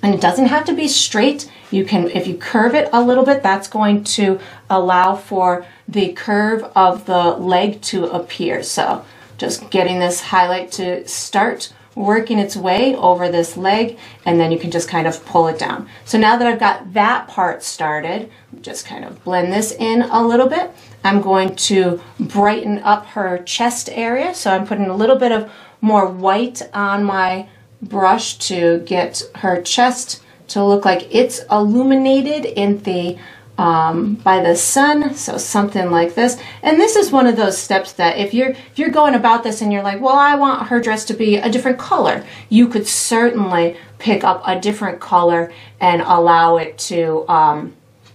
And it doesn't have to be straight. You can, if you curve it a little bit, that's going to allow for the curve of the leg to appear. So just getting this highlight to start working its way over this leg and then you can just kind of pull it down. So now that I've got that part started, just kind of blend this in a little bit. I'm going to brighten up her chest area. So I'm putting a little bit of more white on my brush to get her chest to look like it's illuminated in the um, by the sun, so something like this. And this is one of those steps that if you're if you're going about this and you're like, well, I want her dress to be a different color, you could certainly pick up a different color and allow it to um,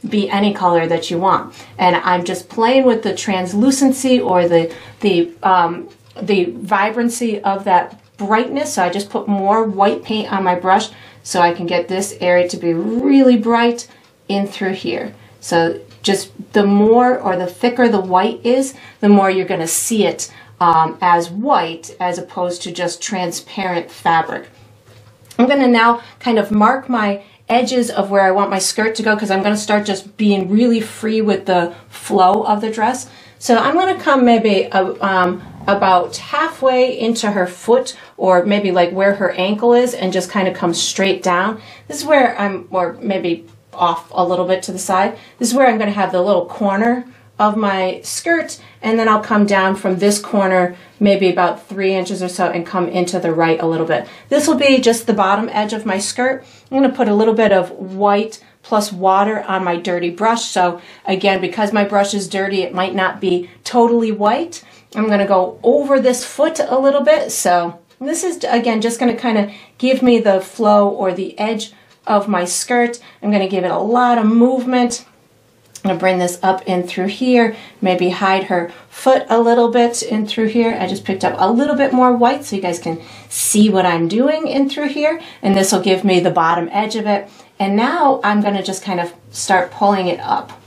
be any color that you want. And I'm just playing with the translucency or the the um, the vibrancy of that brightness. So I just put more white paint on my brush so I can get this area to be really bright in through here. So just the more or the thicker the white is, the more you're going to see it um, as white as opposed to just transparent fabric. I'm going to now kind of mark my edges of where I want my skirt to go because I'm going to start just being really free with the flow of the dress. So I'm going to come maybe uh, um, about halfway into her foot or maybe like where her ankle is and just kind of come straight down. This is where I'm, or maybe off a little bit to the side. This is where I'm going to have the little corner of my skirt and then I'll come down from this corner maybe about three inches or so and come into the right a little bit. This will be just the bottom edge of my skirt. I'm going to put a little bit of white plus water on my dirty brush. So again, because my brush is dirty, it might not be totally white. I'm going to go over this foot a little bit. So this is, again, just going to kind of give me the flow or the edge of my skirt. I'm going to give it a lot of movement. I'm going to bring this up in through here, maybe hide her foot a little bit in through here. I just picked up a little bit more white so you guys can see what I'm doing in through here. And this will give me the bottom edge of it. And now I'm going to just kind of start pulling it up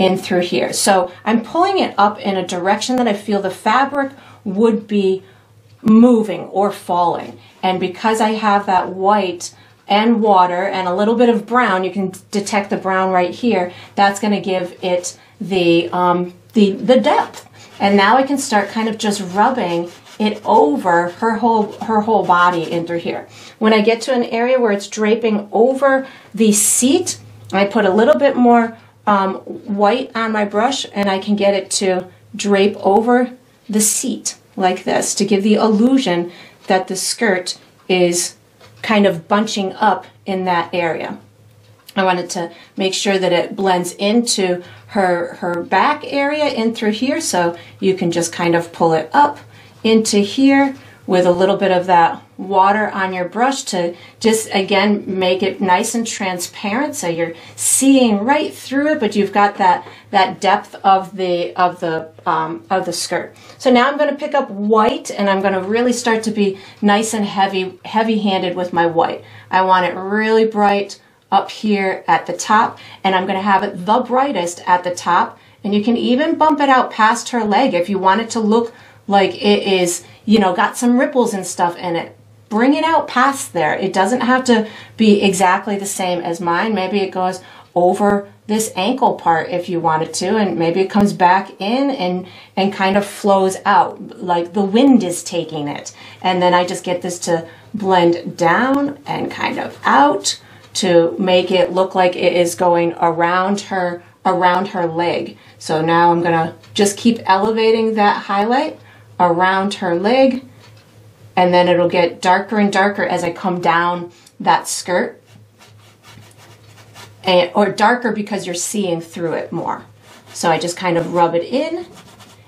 in through here. So I'm pulling it up in a direction that I feel the fabric would be moving or falling. And because I have that white and water and a little bit of brown, you can detect the brown right here, that's going to give it the, um, the, the depth. And now I can start kind of just rubbing it over her whole, her whole body in through here. When I get to an area where it's draping over the seat, I put a little bit more um, white on my brush and I can get it to drape over the seat like this to give the illusion that the skirt is kind of bunching up in that area. I wanted to make sure that it blends into her, her back area in through here so you can just kind of pull it up into here with a little bit of that water on your brush to just again make it nice and transparent. So you're seeing right through it but you've got that that depth of the of the um, of the skirt. So now I'm going to pick up white and I'm going to really start to be nice and heavy heavy handed with my white. I want it really bright up here at the top and I'm going to have it the brightest at the top. And you can even bump it out past her leg if you want it to look like it is you know got some ripples and stuff in it bring it out past there. It doesn't have to be exactly the same as mine. Maybe it goes over this ankle part if you wanted to and maybe it comes back in and and kind of flows out like the wind is taking it and then I just get this to blend down and kind of out to make it look like it is going around her around her leg so now I'm gonna just keep elevating that highlight around her leg and then it'll get darker and darker as I come down that skirt and, or darker because you're seeing through it more. So I just kind of rub it in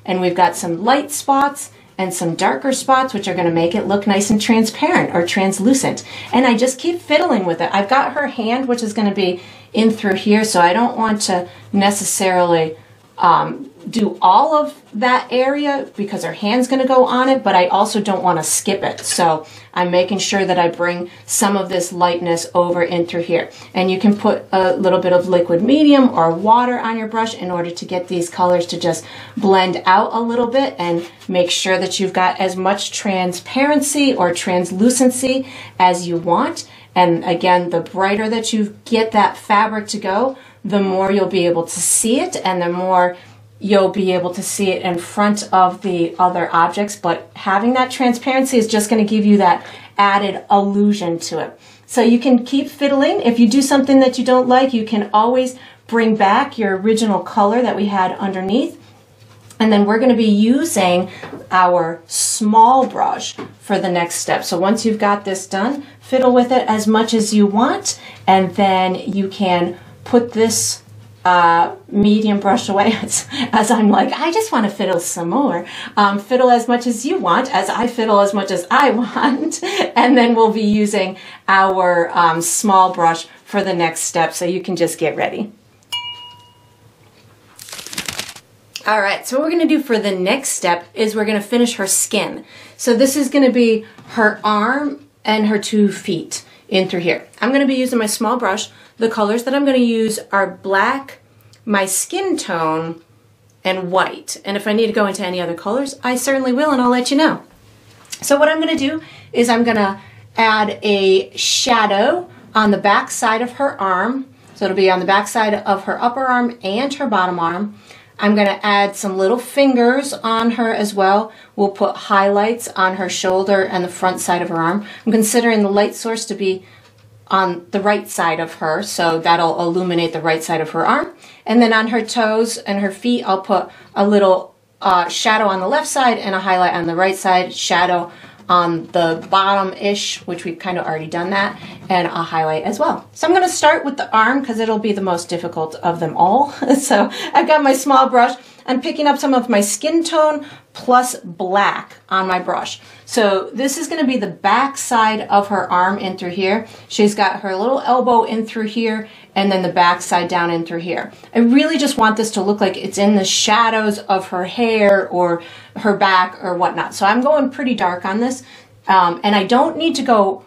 and we've got some light spots and some darker spots which are going to make it look nice and transparent or translucent. And I just keep fiddling with it. I've got her hand which is going to be in through here so I don't want to necessarily um, do all of that area because her hand's going to go on it, but I also don't want to skip it. So I'm making sure that I bring some of this lightness over in through here. And you can put a little bit of liquid medium or water on your brush in order to get these colors to just blend out a little bit and make sure that you've got as much transparency or translucency as you want. And again, the brighter that you get that fabric to go, the more you'll be able to see it and the more you'll be able to see it in front of the other objects. But having that transparency is just going to give you that added illusion to it. So you can keep fiddling. If you do something that you don't like, you can always bring back your original color that we had underneath. And then we're going to be using our small brush for the next step. So once you've got this done, fiddle with it as much as you want, and then you can put this uh, medium brush away (laughs) as, as, I'm like, I just want to fiddle some more. Um, fiddle as much as you want, as I fiddle as much as I (laughs) want. and then we'll be using our um, small brush for the next step, so you can just get ready. All right, so what we're gonna do for the next step is we're gonna finish her skin. So this is gonna be her arm and her two feet in through here. I'm gonna be using my small brush the colors that I'm going to use are black, my skin tone, and white. And if I need to go into any other colors, I certainly will and I'll let you know. So what I'm going to do is I'm going to add a shadow on the back side of her arm. So it'll be on the back side of her upper arm and her bottom arm. I'm going to add some little fingers on her as well. We'll put highlights on her shoulder and the front side of her arm. I'm considering the light source to be on the right side of her, so that'll illuminate the right side of her arm. And then on her toes and her feet, I'll put a little uh, shadow on the left side and a highlight on the right side, shadow on the bottom-ish, which we've kind of already done that, and a highlight as well. So I'm going to start with the arm because it'll be the most difficult of them all. (laughs) so I've got my small brush. I'm picking up some of my skin tone plus black on my brush. So this is going to be the back side of her arm in through here. She's got her little elbow in through here and then the back side down in through here. I really just want this to look like it's in the shadows of her hair or her back or whatnot. So I'm going pretty dark on this. Um, and I don't need to go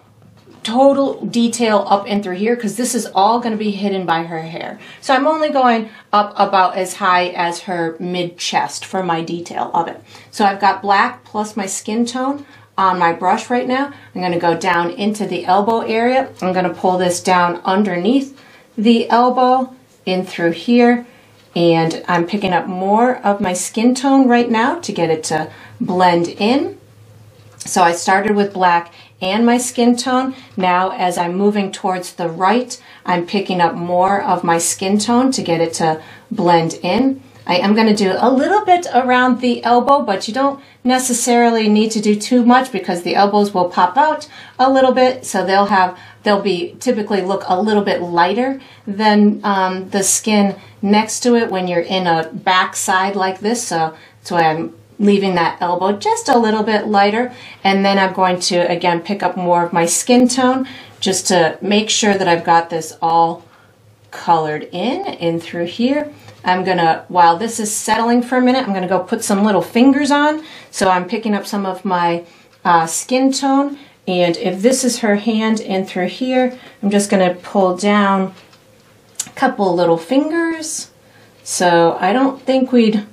total detail up and through here because this is all going to be hidden by her hair. So I'm only going up about as high as her mid chest for my detail of it. So I've got black plus my skin tone on my brush right now. I'm going to go down into the elbow area. I'm going to pull this down underneath the elbow in through here and I'm picking up more of my skin tone right now to get it to blend in. So I started with black and my skin tone. Now as I'm moving towards the right, I'm picking up more of my skin tone to get it to blend in. I am going to do a little bit around the elbow, but you don't necessarily need to do too much because the elbows will pop out a little bit. So they'll have, they'll be typically look a little bit lighter than um, the skin next to it when you're in a back side like this. So that's why I'm leaving that elbow just a little bit lighter. And then I'm going to, again, pick up more of my skin tone just to make sure that I've got this all colored in, in through here. I'm gonna, while this is settling for a minute, I'm gonna go put some little fingers on. So I'm picking up some of my uh, skin tone. And if this is her hand in through here, I'm just gonna pull down a couple little fingers. So I don't think we'd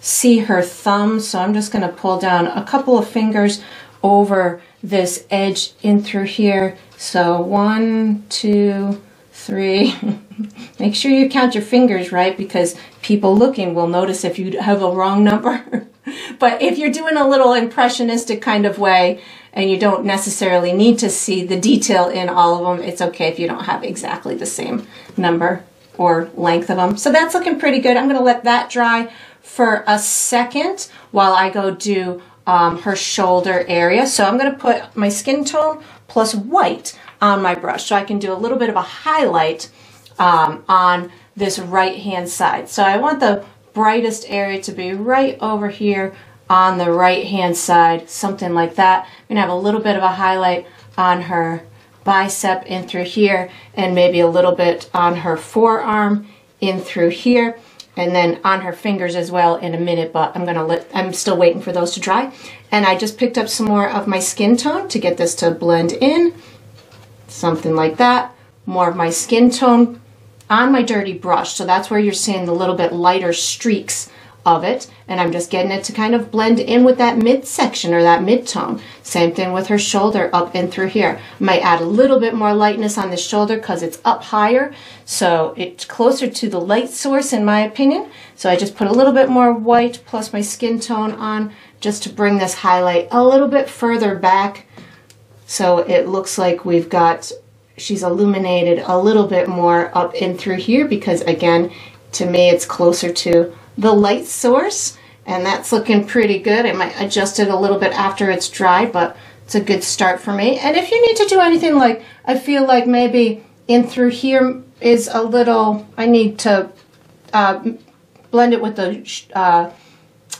see her thumb, so I'm just to pull down a couple of fingers over this edge in through here. So one, two, three. (laughs) Make sure you count your fingers right because people looking will notice if you have a wrong number. (laughs) but if you're doing a little impressionistic kind of way and you don't necessarily need to see the detail in all of them, it's okay if you don't have exactly the same number or length of them. So that's looking pretty good. I'm going to let that dry for a second while I go do um, her shoulder area. So I'm going to put my skin tone plus white on my brush so I can do a little bit of a highlight um, on this right hand side. So I want the brightest area to be right over here on the right hand side, something like that. I'm to have a little bit of a highlight on her bicep in through here and maybe a little bit on her forearm in through here and then on her fingers as well in a minute, but I'm gonna let, I'm still waiting for those to dry. And I just picked up some more of my skin tone to get this to blend in, something like that. More of my skin tone on my dirty brush, so that's where you're seeing the little bit lighter streaks of it and I'm just getting it to kind of blend in with that midsection or that mid-tone. Same thing with her shoulder up and through here. Might add a little bit more lightness on the shoulder because it's up higher so it's closer to the light source in my opinion. So I just put a little bit more white plus my skin tone on just to bring this highlight a little bit further back so it looks like we've got she's illuminated a little bit more up and through here because again to me it's closer to the light source and that's looking pretty good. I might adjust it a little bit after it's dry, but it's a good start for me. And if you need to do anything like, I feel like maybe in through here is a little, I need to uh, blend it with the, uh,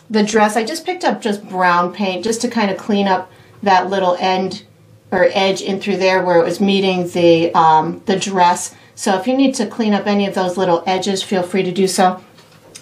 the dress. I just picked up just brown paint just to kind of clean up that little end or edge in through there where it was meeting the, um, the dress. So if you need to clean up any of those little edges, feel free to do so.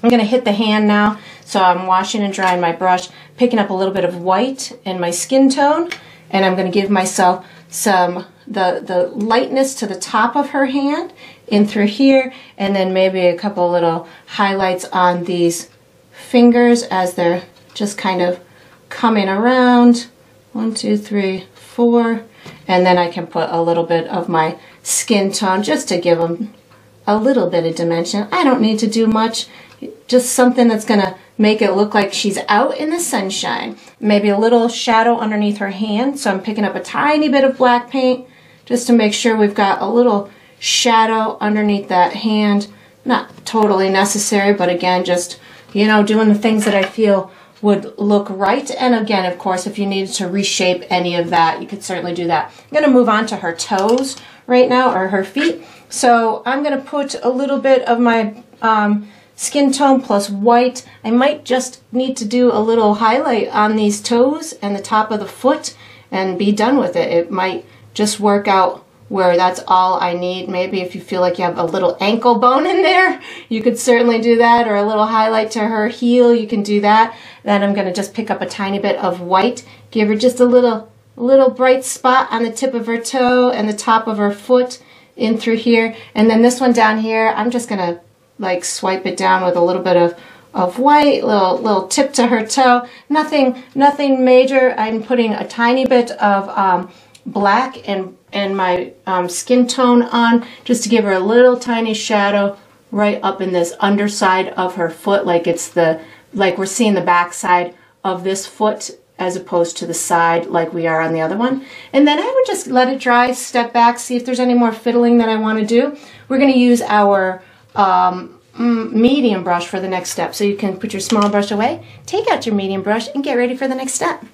I'm going to hit the hand now. So I'm washing and drying my brush, picking up a little bit of white in my skin tone, and I'm going to give myself some the, the lightness to the top of her hand in through here, and then maybe a couple little highlights on these fingers as they're just kind of coming around. One, two, three, four. And then I can put a little bit of my skin tone just to give them a little bit of dimension. I don't need to do much just something that's to make it look like she's out in the sunshine. Maybe a little shadow underneath her hand. So I'm picking up a tiny bit of black paint just to make sure we've got a little shadow underneath that hand. Not totally necessary, but again, just, you know, doing the things that I feel would look right. And again, of course, if you needed to reshape any of that, you could certainly do that. I'm going to move on to her toes right now, or her feet. So I'm going to put a little bit of my um, skin tone plus white. I might just need to do a little highlight on these toes and the top of the foot and be done with it. It might just work out where that's all I need. Maybe if you feel like you have a little ankle bone in there, you could certainly do that, or a little highlight to her heel, you can do that. Then I'm gonna just pick up a tiny bit of white, give her just a little, little bright spot on the tip of her toe and the top of her foot in through here. And then this one down here, I'm just gonna like swipe it down with a little bit of of white, little little tip to her toe. Nothing nothing major. I'm putting a tiny bit of um, black and and my um, skin tone on just to give her a little tiny shadow right up in this underside of her foot like it's the like we're seeing the back side of this foot as opposed to the side like we are on the other one. And then I would just let it dry, step back, see if there's any more fiddling that I want to do. We're going to use our um, medium brush for the next step. So you can put your small brush away, take out your medium brush, and get ready for the next step.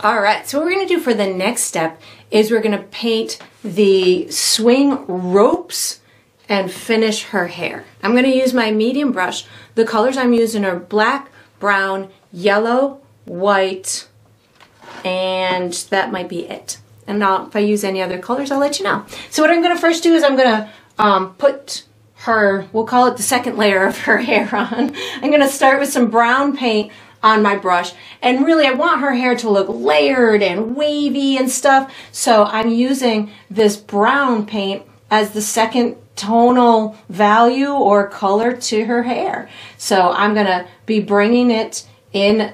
All right, so what we're gonna do for the next step is we're gonna paint the swing ropes and finish her hair. I'm gonna use my medium brush. The colors I'm using are black, brown, yellow, white, and that might be it. And I'll, if I use any other colors, I'll let you know. So what I'm gonna first do is I'm gonna um, put her, we'll call it the second layer of her (laughs) hair on. I'm gonna start with some brown paint on my brush. And really, I want her hair to look layered and wavy and stuff. So I'm using this brown paint as the second tonal value or color to her hair. So I'm going to be bringing it in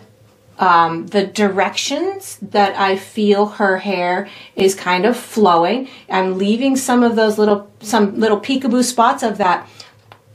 um, the directions that I feel her hair is kind of flowing. I'm leaving some of those little, some little peekaboo spots of that,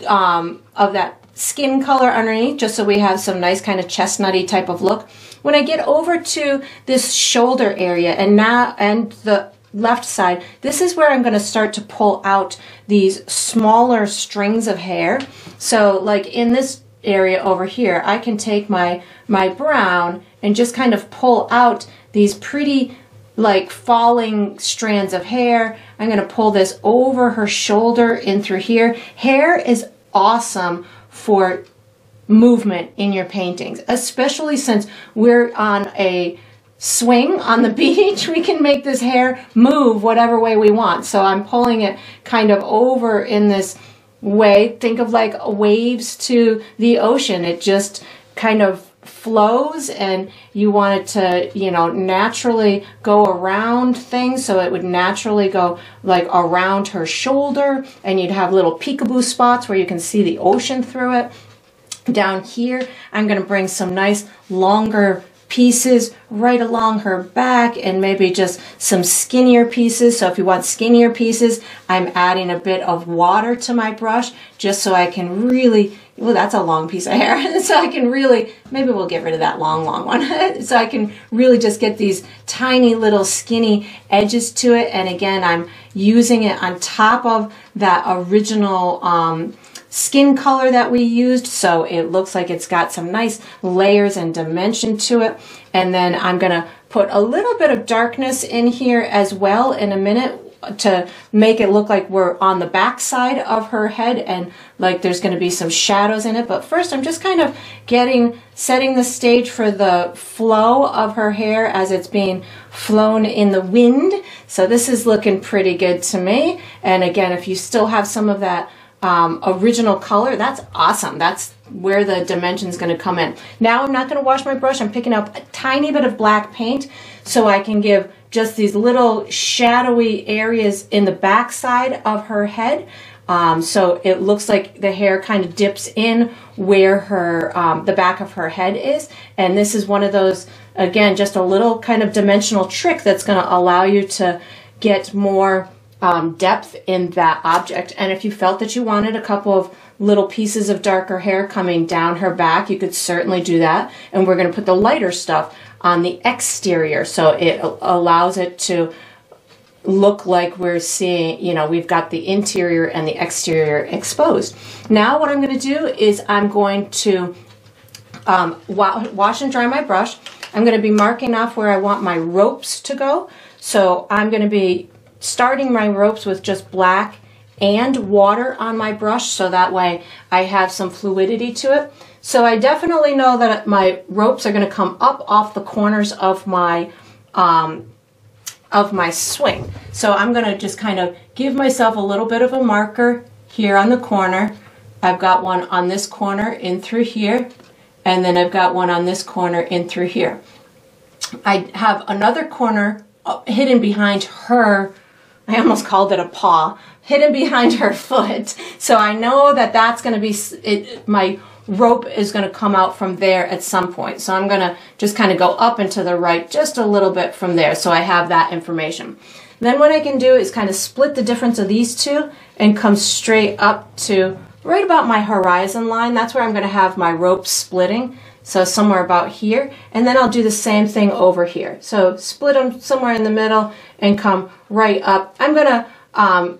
um, of that skin color underneath just so we have some nice kind of chestnutty type of look. When I get over to this shoulder area and now and the left side, this is where I'm going to start to pull out these smaller strings of hair. So like in this area over here, I can take my, my brown and just kind of pull out these pretty like falling strands of hair. I'm going to pull this over her shoulder in through here. Hair is awesome for movement in your paintings, especially since we're on a swing on the (laughs) beach, we can make this hair move whatever way we want. So I'm pulling it kind of over in this way. Think of like waves to the ocean. It just kind of flows and you want it to, you know, naturally go around things. So it would naturally go like around her shoulder and you'd have little peekaboo spots where you can see the ocean through it. Down here, I'm going to bring some nice longer pieces right along her back and maybe just some skinnier pieces. So if you want skinnier pieces, I'm adding a bit of water to my brush just so I can really, well, that's a long piece of hair. (laughs) so I can really, maybe we'll get rid of that long, long one. (laughs) so I can really just get these tiny little skinny edges to it. And again, I'm using it on top of that original, um, skin color that we used so it looks like it's got some nice layers and dimension to it. And then I'm gonna put a little bit of darkness in here as well in a minute to make it look like we're on the back side of her head and like there's going to be some shadows in it. But first I'm just kind of getting setting the stage for the flow of her hair as it's being flown in the wind. So this is looking pretty good to me. And again if you still have some of that um, original color, that's awesome. That's where the dimension is going to come in. Now I'm not going to wash my brush. I'm picking up a tiny bit of black paint so I can give just these little shadowy areas in the back side of her head. Um, so it looks like the hair kind of dips in where her um, the back of her head is. And this is one of those, again, just a little kind of dimensional trick that's going to allow you to get more um, depth in that object. And if you felt that you wanted a couple of little pieces of darker hair coming down her back, you could certainly do that. And we're going to put the lighter stuff on the exterior so it allows it to look like we're seeing, you know, we've got the interior and the exterior exposed. Now what I'm going to do is I'm going to um, wash and dry my brush. I'm going to be marking off where I want my ropes to go. So I'm going to be starting my ropes with just black and water on my brush so that way I have some fluidity to it. So I definitely know that my ropes are going to come up off the corners of my um, of my swing. So I'm going to just kind of give myself a little bit of a marker here on the corner. I've got one on this corner in through here and then I've got one on this corner in through here. I have another corner uh, hidden behind her I almost called it a paw, hidden behind her foot. So I know that that's going to be, it, my rope is going to come out from there at some point. So I'm going to just kind of go up and to the right just a little bit from there so I have that information. Then what I can do is kind of split the difference of these two and come straight up to right about my horizon line. That's where I'm going to have my rope splitting. So somewhere about here. And then I'll do the same thing over here. So split them somewhere in the middle and come right up. I'm going to, um,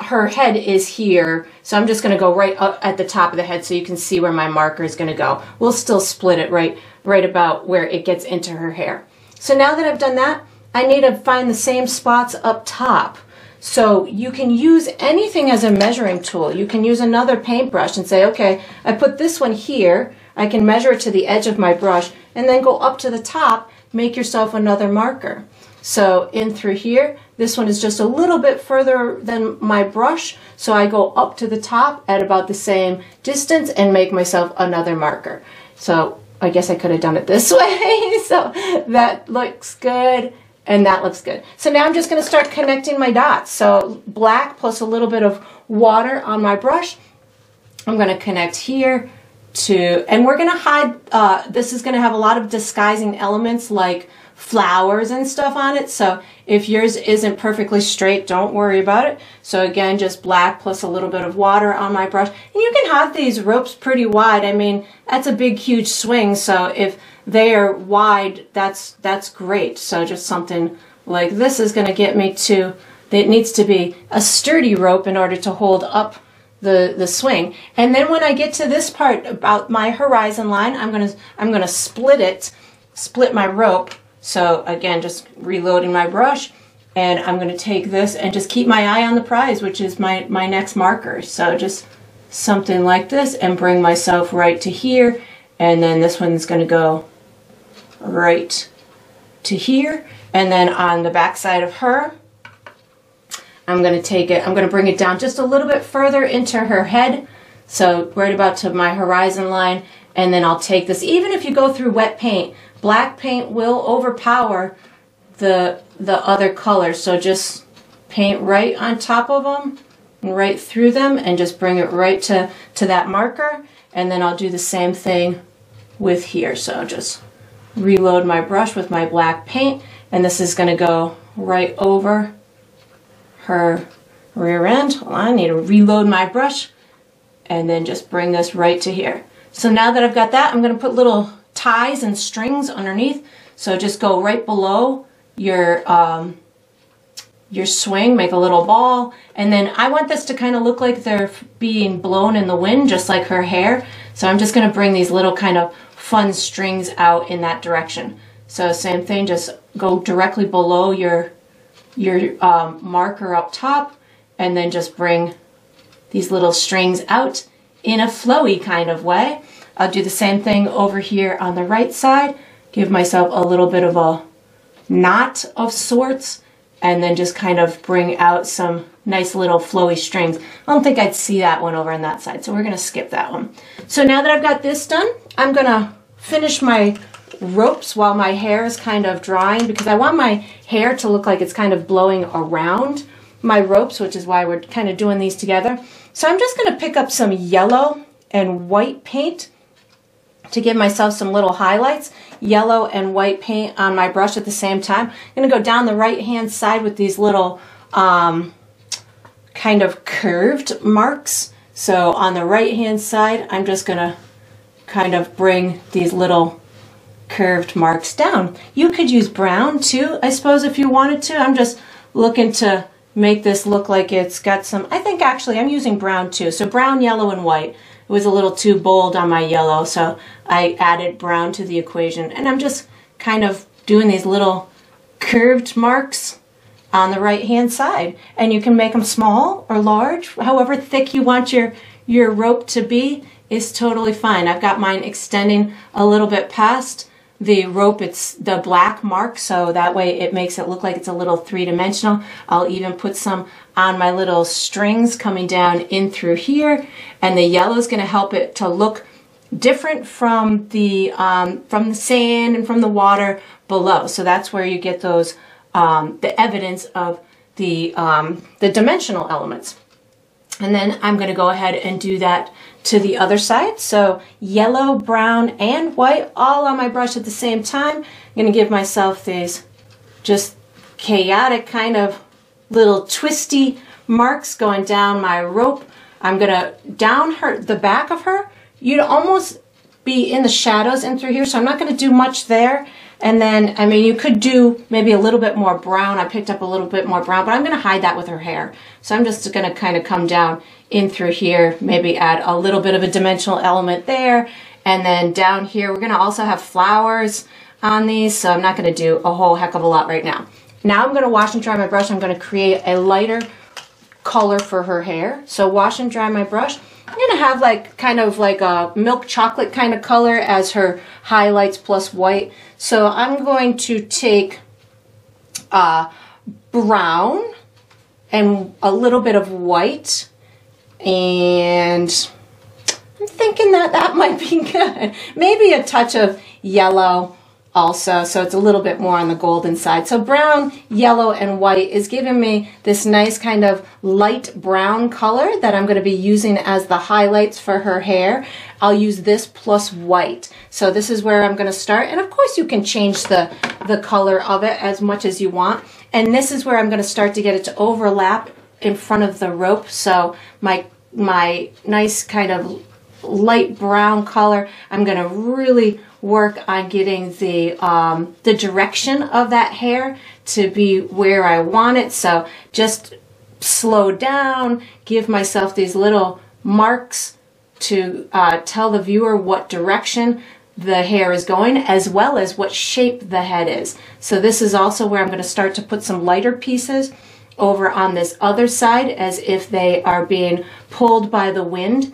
her head is here. So I'm just going to go right up at the top of the head so you can see where my marker is going to go. We'll still split it right, right about where it gets into her hair. So now that I've done that, I need to find the same spots up top. So you can use anything as a measuring tool. You can use another paintbrush and say, okay, I put this one here I can measure it to the edge of my brush and then go up to the top, make yourself another marker. So in through here, this one is just a little bit further than my brush, so I go up to the top at about the same distance and make myself another marker. So I guess I could have done it this (laughs) way, so that looks good and that looks good. So now I'm just going to start connecting my dots. So black plus a little bit of water on my brush. I'm going to connect here, to, and we're going to hide, uh, this is going to have a lot of disguising elements like flowers and stuff on it. So if yours isn't perfectly straight, don't worry about it. So again, just black plus a little bit of water on my brush. And you can have these ropes pretty wide. I mean, that's a big, huge swing. So if they are wide, that's, that's great. So just something like this is going to get me to, it needs to be a sturdy rope in order to hold up the, the swing. And then when I get to this part about my horizon line, I'm going to, I'm going to split it, split my rope. So again, just reloading my brush and I'm going to take this and just keep my eye on the prize, which is my, my next marker. So just something like this and bring myself right to here. And then this one's going to go right to here. And then on the back side of her, I'm going to take it, I'm going to bring it down just a little bit further into her head. So right about to my horizon line. And then I'll take this, even if you go through wet paint, black paint will overpower the, the other colors. So just paint right on top of them, right through them, and just bring it right to, to that marker. And then I'll do the same thing with here. So just reload my brush with my black paint, and this is gonna go right over her rear end. Hold on, I need to reload my brush and then just bring this right to here. So now that I've got that, I'm gonna put little ties and strings underneath. So just go right below your, um, your swing, make a little ball. And then I want this to kind of look like they're being blown in the wind, just like her hair. So I'm just gonna bring these little kind of fun strings out in that direction. So same thing, just go directly below your your um, marker up top and then just bring these little strings out in a flowy kind of way. I'll do the same thing over here on the right side, give myself a little bit of a knot of sorts, and then just kind of bring out some nice little flowy strings. I don't think I'd see that one over on that side, so we're gonna skip that one. So now that I've got this done, I'm gonna finish my ropes while my hair is kind of drying because I want my hair to look like it's kind of blowing around my ropes, which is why we're kind of doing these together. So I'm just going to pick up some yellow and white paint to give myself some little highlights. Yellow and white paint on my brush at the same time. I'm going to go down the right hand side with these little um, kind of curved marks. So on the right hand side, I'm just going to kind of bring these little curved marks down. You could use brown too, I suppose, if you wanted to. I'm just looking to make this look like it's got some, I think actually I'm using brown too. So brown, yellow, and white. It was a little too bold on my yellow, so I added brown to the equation. And I'm just kind of doing these little curved marks on the right hand side. And you can make them small or large, however thick you want your, your rope to be is totally fine. I've got mine extending a little bit past the rope it's the black mark so that way it makes it look like it's a little three-dimensional. I'll even put some on my little strings coming down in through here and the yellow is going to help it to look different from the um, from the sand and from the water below. So that's where you get those um, the evidence of the um, the dimensional elements. And then I'm going to go ahead and do that to the other side. So yellow, brown, and white all on my brush at the same time. I'm going to give myself these just chaotic kind of little twisty marks going down my rope. I'm going to down her, the back of her, you'd almost be in the shadows in through here. So I'm not going to do much there. And then, I mean, you could do maybe a little bit more brown. I picked up a little bit more brown, but I'm going to hide that with her hair. So I'm just going to kind of come down in through here, maybe add a little bit of a dimensional element there. And then down here, we're going to also have flowers on these. So I'm not going to do a whole heck of a lot right now. Now I'm going to wash and dry my brush. I'm going to create a lighter color for her hair. So wash and dry my brush. I'm to have like kind of like a milk chocolate kind of color as her highlights plus white. So I'm going to take uh, brown and a little bit of white and I'm thinking that that (laughs) might be good. Maybe a touch of yellow also, so it's a little bit more on the golden side. So brown, yellow, and white is giving me this nice kind of light brown color that I'm going to be using as the highlights for her hair. I'll use this plus white. So this is where I'm going to start. And of course you can change the, the color of it as much as you want. And this is where I'm going to start to get it to overlap in front of the rope. So my, my nice kind of light brown color, I'm going to really work on getting the um, the direction of that hair to be where I want it. So just slow down, give myself these little marks to uh, tell the viewer what direction the hair is going as well as what shape the head is. So this is also where I'm going to start to put some lighter pieces over on this other side as if they are being pulled by the wind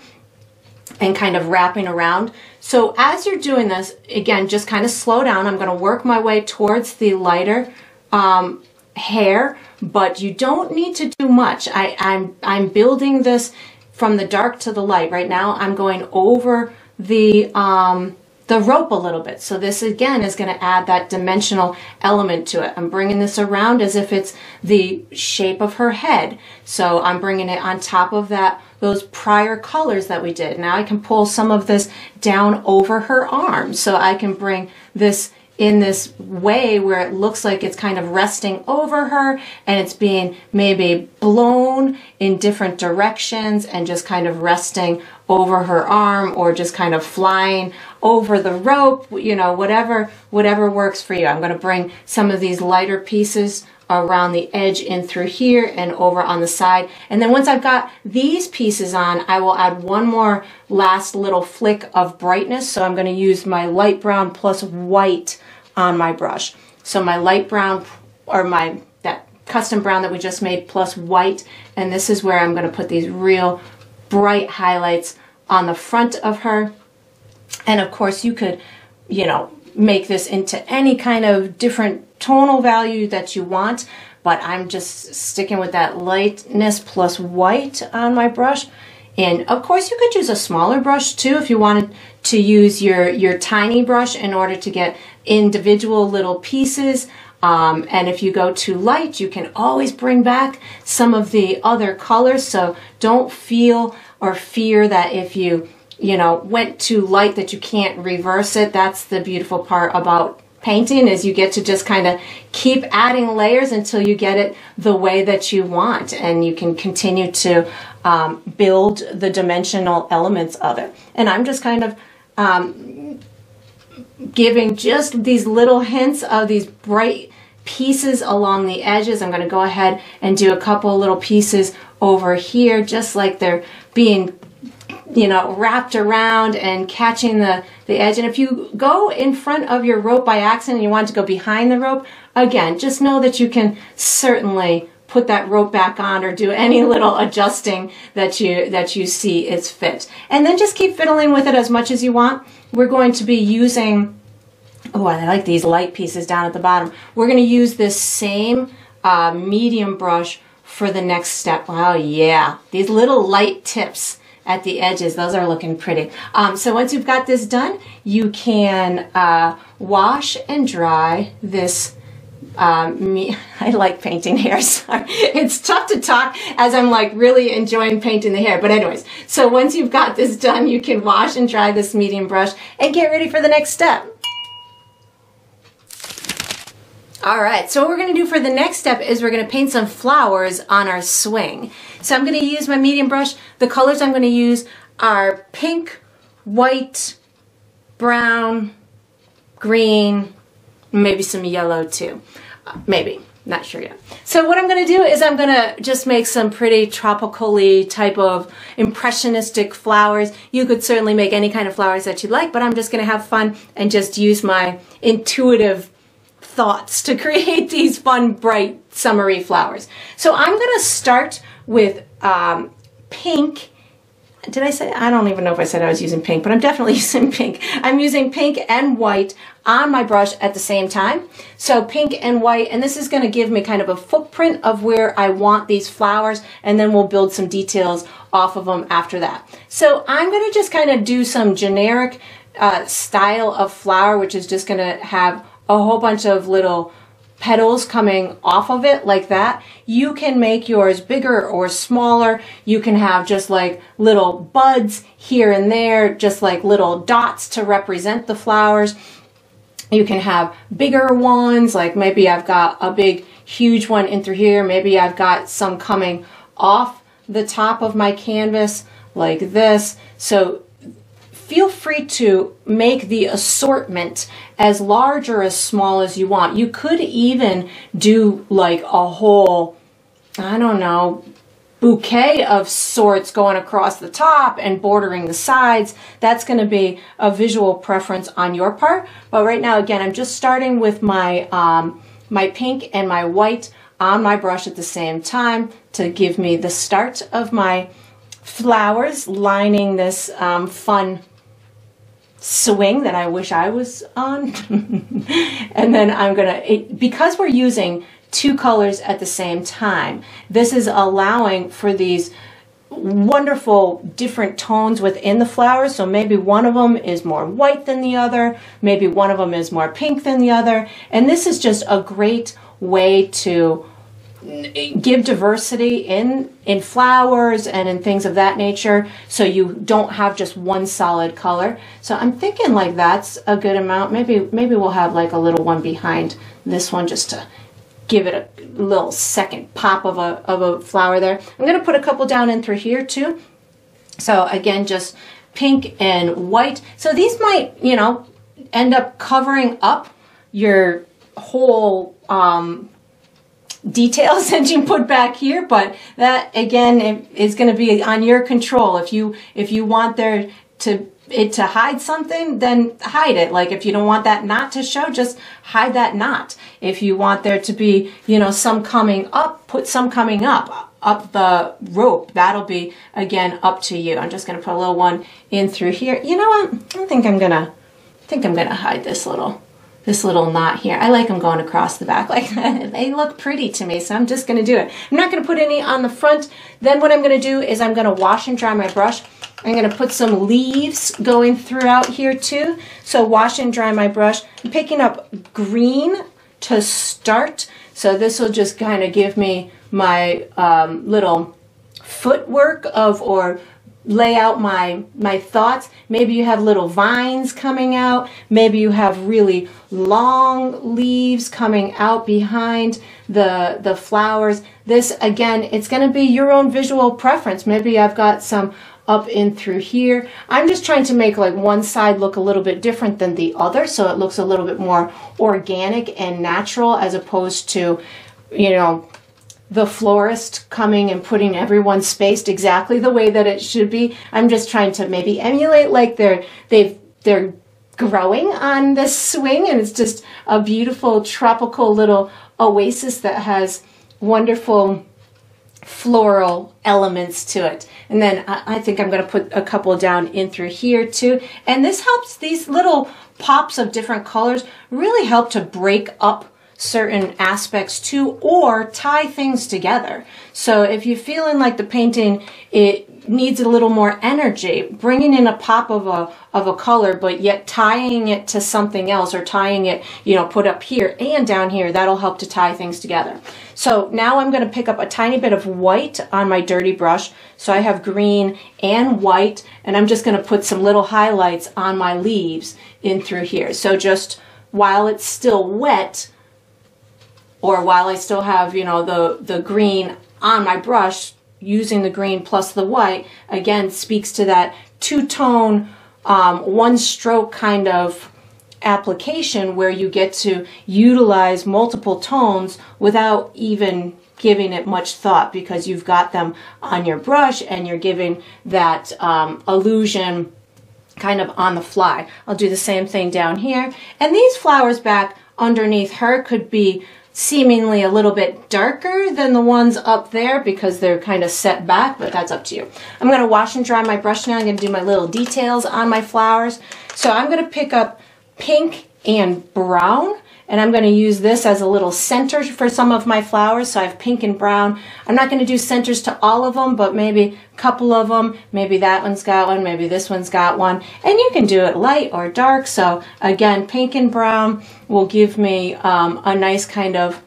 and kind of wrapping around. So as you're doing this, again, just kind of slow down. I'm going to work my way towards the lighter um, hair, but you don't need to do much. I, I'm, I'm building this from the dark to the light. Right now, I'm going over the, um, the rope a little bit. So this again is going to add that dimensional element to it. I'm bringing this around as if it's the shape of her head. So I'm bringing it on top of that those prior colors that we did. Now I can pull some of this down over her arm. So I can bring this in this way where it looks like it's kind of resting over her and it's being maybe blown in different directions and just kind of resting over her arm or just kind of flying over the rope, you know, whatever, whatever works for you. I'm going to bring some of these lighter pieces around the edge in through here and over on the side. And then once I've got these pieces on, I will add one more last little flick of brightness. So I'm going to use my light brown plus white on my brush. So my light brown or my that custom brown that we just made plus white. And this is where I'm going to put these real bright highlights on the front of her. And of course you could, you know, make this into any kind of different tonal value that you want, but I'm just sticking with that lightness plus white on my brush. And of course you could use a smaller brush too if you wanted to use your, your tiny brush in order to get individual little pieces. Um, and if you go too light, you can always bring back some of the other colors. So don't feel or fear that if you, you know, went too light that you can't reverse it. That's the beautiful part about painting is you get to just kind of keep adding layers until you get it the way that you want and you can continue to um, build the dimensional elements of it. And I'm just kind of um, giving just these little hints of these bright pieces along the edges. I'm going to go ahead and do a couple little pieces over here, just like they're being you know, wrapped around and catching the, the edge. And if you go in front of your rope by accident and you want to go behind the rope, again, just know that you can certainly put that rope back on or do any (laughs) little adjusting that you that you see is fit. And then just keep fiddling with it as much as you want. We're going to be using oh I like these light pieces down at the bottom. We're going to use this same uh, medium brush for the next step. Oh yeah, these little light tips at the edges. Those are looking pretty. Um, so once you've got this done, you can uh, wash and dry this um, me, (laughs) I like painting hair. (laughs) Sorry. It's tough to talk as I'm like really enjoying painting the hair. But anyways, so once you've got this done, you can wash and dry this medium brush and get ready for the next step. All right, so what we're gonna do for the next step is we're gonna paint some flowers on our swing. So I'm gonna use my medium brush. The colors I'm gonna use are pink, white, brown, green, maybe some yellow too. Maybe, not sure yet. So what I'm gonna do is I'm gonna just make some pretty tropically type of impressionistic flowers. You could certainly make any kind of flowers that you like, but I'm just gonna have fun and just use my intuitive thoughts to (laughs) create these fun, bright, summery flowers. So I'm going to start with um, pink. Did I say, I don't even know if I said I was using pink, but I'm definitely (laughs) using pink. I'm using pink and white on my brush at the same time. So pink and white, and this is going to give me kind of a footprint of where I want these flowers, and then we'll build some details off of them after that. So I'm going to just kind of do some generic uh, style of flower, which is just going to have a whole bunch of little petals coming off of it like that. You can make yours bigger or smaller. You can have just like little buds here and there, just like little dots to represent the flowers. You can have bigger ones, like maybe I've got a big, huge one in through here. Maybe I've got some coming off the top of my canvas like this. So feel free to make the assortment as large or as small as you want. You could even do like a whole, I don't know, bouquet of sorts going across the top and bordering the sides. That's going to be a visual preference on your part. But right now, again, I'm just starting with my, um, my pink and my white on my brush at the same time to give me the start of my flowers lining this um, fun swing that I wish I was on. (laughs) and then I'm gonna, it, because we're using two colors at the same time, this is allowing for these wonderful different tones within the flowers. So maybe one of them is more white than the other, maybe one of them is more pink than the other. And this is just a great way to give diversity in in flowers and in things of that nature so you don't have just one solid color. So i'm thinking like that's a good amount. Maybe maybe we'll have like a little one behind this one just to give it a little second pop of a of a flower there. I'm going to put a couple down in through here too. So again just pink and white. So these might you know end up covering up your whole um, details (laughs) that you put back here, but that again is going to be on your control. If you if you want there to it to hide something, then hide it. Like if you don't want that knot to show, just hide that knot. If you want there to be, you know, some coming up, put some coming up, up the rope. That'll be, again, up to you. I'm just going to put a little one in through here. You know what? I think I'm going to, think I'm going to hide this little this little knot here. I like them going across the back (laughs) like that. They look pretty to me, so I'm just to do it. I'm not to put any on the front. Then what I'm to do is I'm to wash and dry my brush. I'm to put some leaves going throughout here too. So wash and dry my brush. I'm picking up green to start. So this will just kind of give me my um, little footwork of or lay out my my thoughts. Maybe you have little vines coming out. Maybe you have really long leaves coming out behind the the flowers. This again it's going to be your own visual preference. Maybe i've got some up in through here. I'm just trying to make like one side look a little bit different than the other so it looks a little bit more organic and natural as opposed to, you know, the florist coming and putting everyone spaced exactly the way that it should be. I'm just trying to maybe emulate like they're they've they're growing on this swing and it's just a beautiful tropical little oasis that has wonderful floral elements to it. And then I, I think I'm going to put a couple down in through here too. And this helps these little pops of different colors really help to break up certain aspects too or tie things together. So if you're feeling like the painting it needs a little more energy, bringing in a pop of a of a color but yet tying it to something else or tying it, you know, put up here and down here, that'll help to tie things together. So now I'm going to pick up a tiny bit of white on my dirty brush. So I have green and white and I'm just going to put some little highlights on my leaves in through here. So just while it's still wet, or while I still have, you know, the, the green on my brush, using the green plus the white, again, speaks to that two-tone, um, one-stroke kind of application where you get to utilize multiple tones without even giving it much thought because you've got them on your brush and you're giving that um, illusion kind of on the fly. I'll do the same thing down here. And these flowers back underneath her could be seemingly a little bit darker than the ones up there because they're kind of set back, but that's up to you. I'm going to wash and dry my brush now. I'm going to do my little details on my flowers. So I'm going to pick up pink and brown and I'm going to use this as a little center for some of my flowers. So I have pink and brown. I'm not going to do centers to all of them, but maybe a couple of them. Maybe that one's got one, maybe this one's got one. And you can do it light or dark. So again, pink and brown will give me um, a nice kind of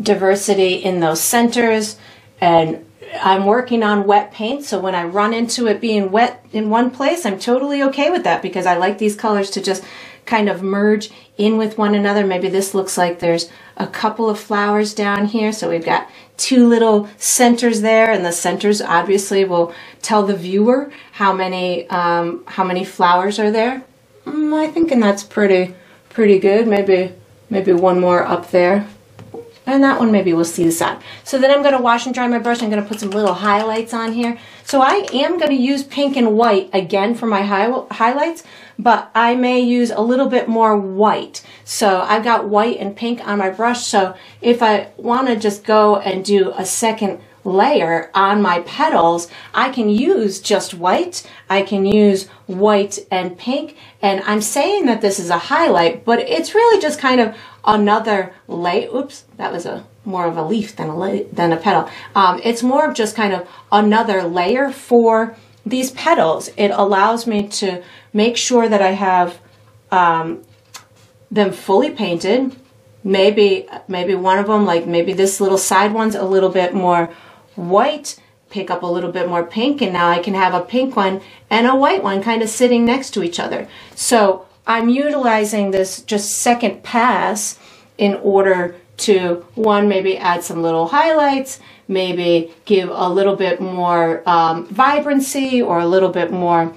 diversity in those centers. And I'm working on wet paint, so when I run into it being wet in one place, I'm totally okay with that because I like these colors to just kind of merge in with one another. Maybe this looks like there's a couple of flowers down here. So we've got two little centers there and the centers obviously will tell the viewer how many, um, how many flowers are there. Mm, I think and that's pretty, pretty good. Maybe, maybe one more up there. And that one maybe we'll see the side. So then I'm going to wash and dry my brush. I'm going to put some little highlights on here. So I am going to use pink and white again for my high highlights, but I may use a little bit more white. So I've got white and pink on my brush. So if I want to just go and do a second layer on my petals, I can use just white. I can use white and pink. And I'm saying that this is a highlight, but it's really just kind of another layer. Oops, that was a more of a leaf than a, than a petal. Um, it's more of just kind of another layer for these petals. It allows me to make sure that I have um, them fully painted. Maybe, maybe one of them, like maybe this little side one's a little bit more white, pick up a little bit more pink, and now I can have a pink one and a white one kind of sitting next to each other. So I'm utilizing this just second pass in order to one maybe add some little highlights maybe give a little bit more um, vibrancy or a little bit more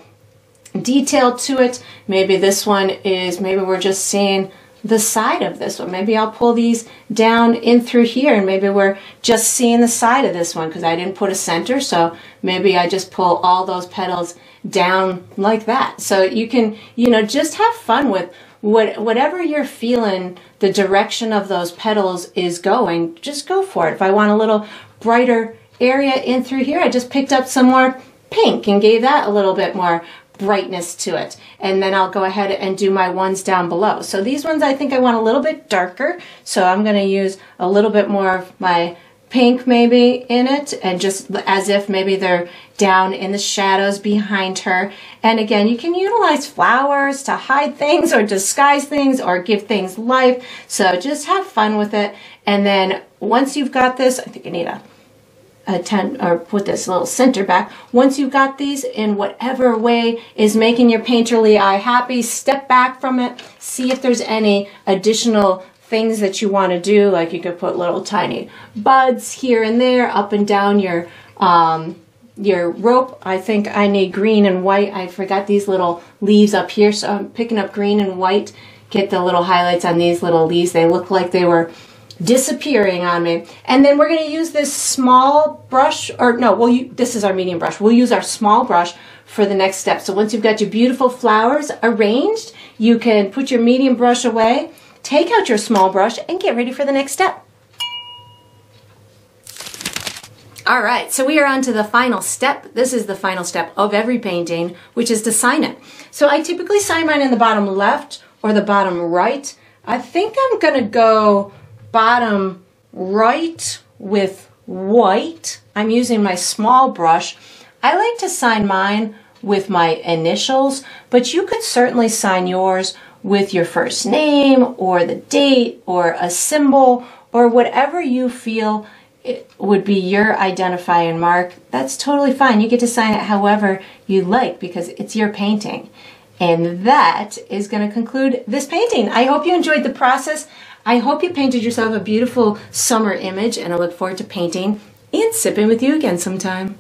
detail to it. Maybe this one is maybe we're just seeing the side of this one. Maybe I'll pull these down in through here and maybe we're just seeing the side of this one because I didn't put a center. So maybe I just pull all those petals down like that. So you can, you know, just have fun with what, whatever you're feeling the direction of those petals is going, just go for it. If I want a little brighter area in through here, I just picked up some more pink and gave that a little bit more brightness to it. And then I'll go ahead and do my ones down below. So these ones I think I want a little bit darker. So I'm going to use a little bit more of my pink maybe in it and just as if maybe they're down in the shadows behind her. And again, you can utilize flowers to hide things or disguise things or give things life. So just have fun with it. And then once you've got this, I think I need a attend or put this little center back. Once you've got these in whatever way is making your painterly eye happy, step back from it, see if there's any additional things that you want to do. Like you could put little tiny buds here and there up and down your um, your rope. I think I need green and white. I forgot these little leaves up here, so I'm picking up green and white. Get the little highlights on these little leaves. They look like they were disappearing on me. And then we're going to use this small brush, or no, well, this is our medium brush. We'll use our small brush for the next step. So once you've got your beautiful flowers arranged, you can put your medium brush away, take out your small brush, and get ready for the next step. All right, so we are on to the final step. This is the final step of every painting, which is to sign it. So I typically sign mine in the bottom left or the bottom right. I think I'm gonna go bottom right with white. I'm using my small brush. I like to sign mine with my initials, but you could certainly sign yours with your first name or the date or a symbol or whatever you feel it would be your identifying mark, that's totally fine. You get to sign it however you like because it's your painting. And that is going to conclude this painting. I hope you enjoyed the process. I hope you painted yourself a beautiful summer image and I look forward to painting and sipping with you again sometime.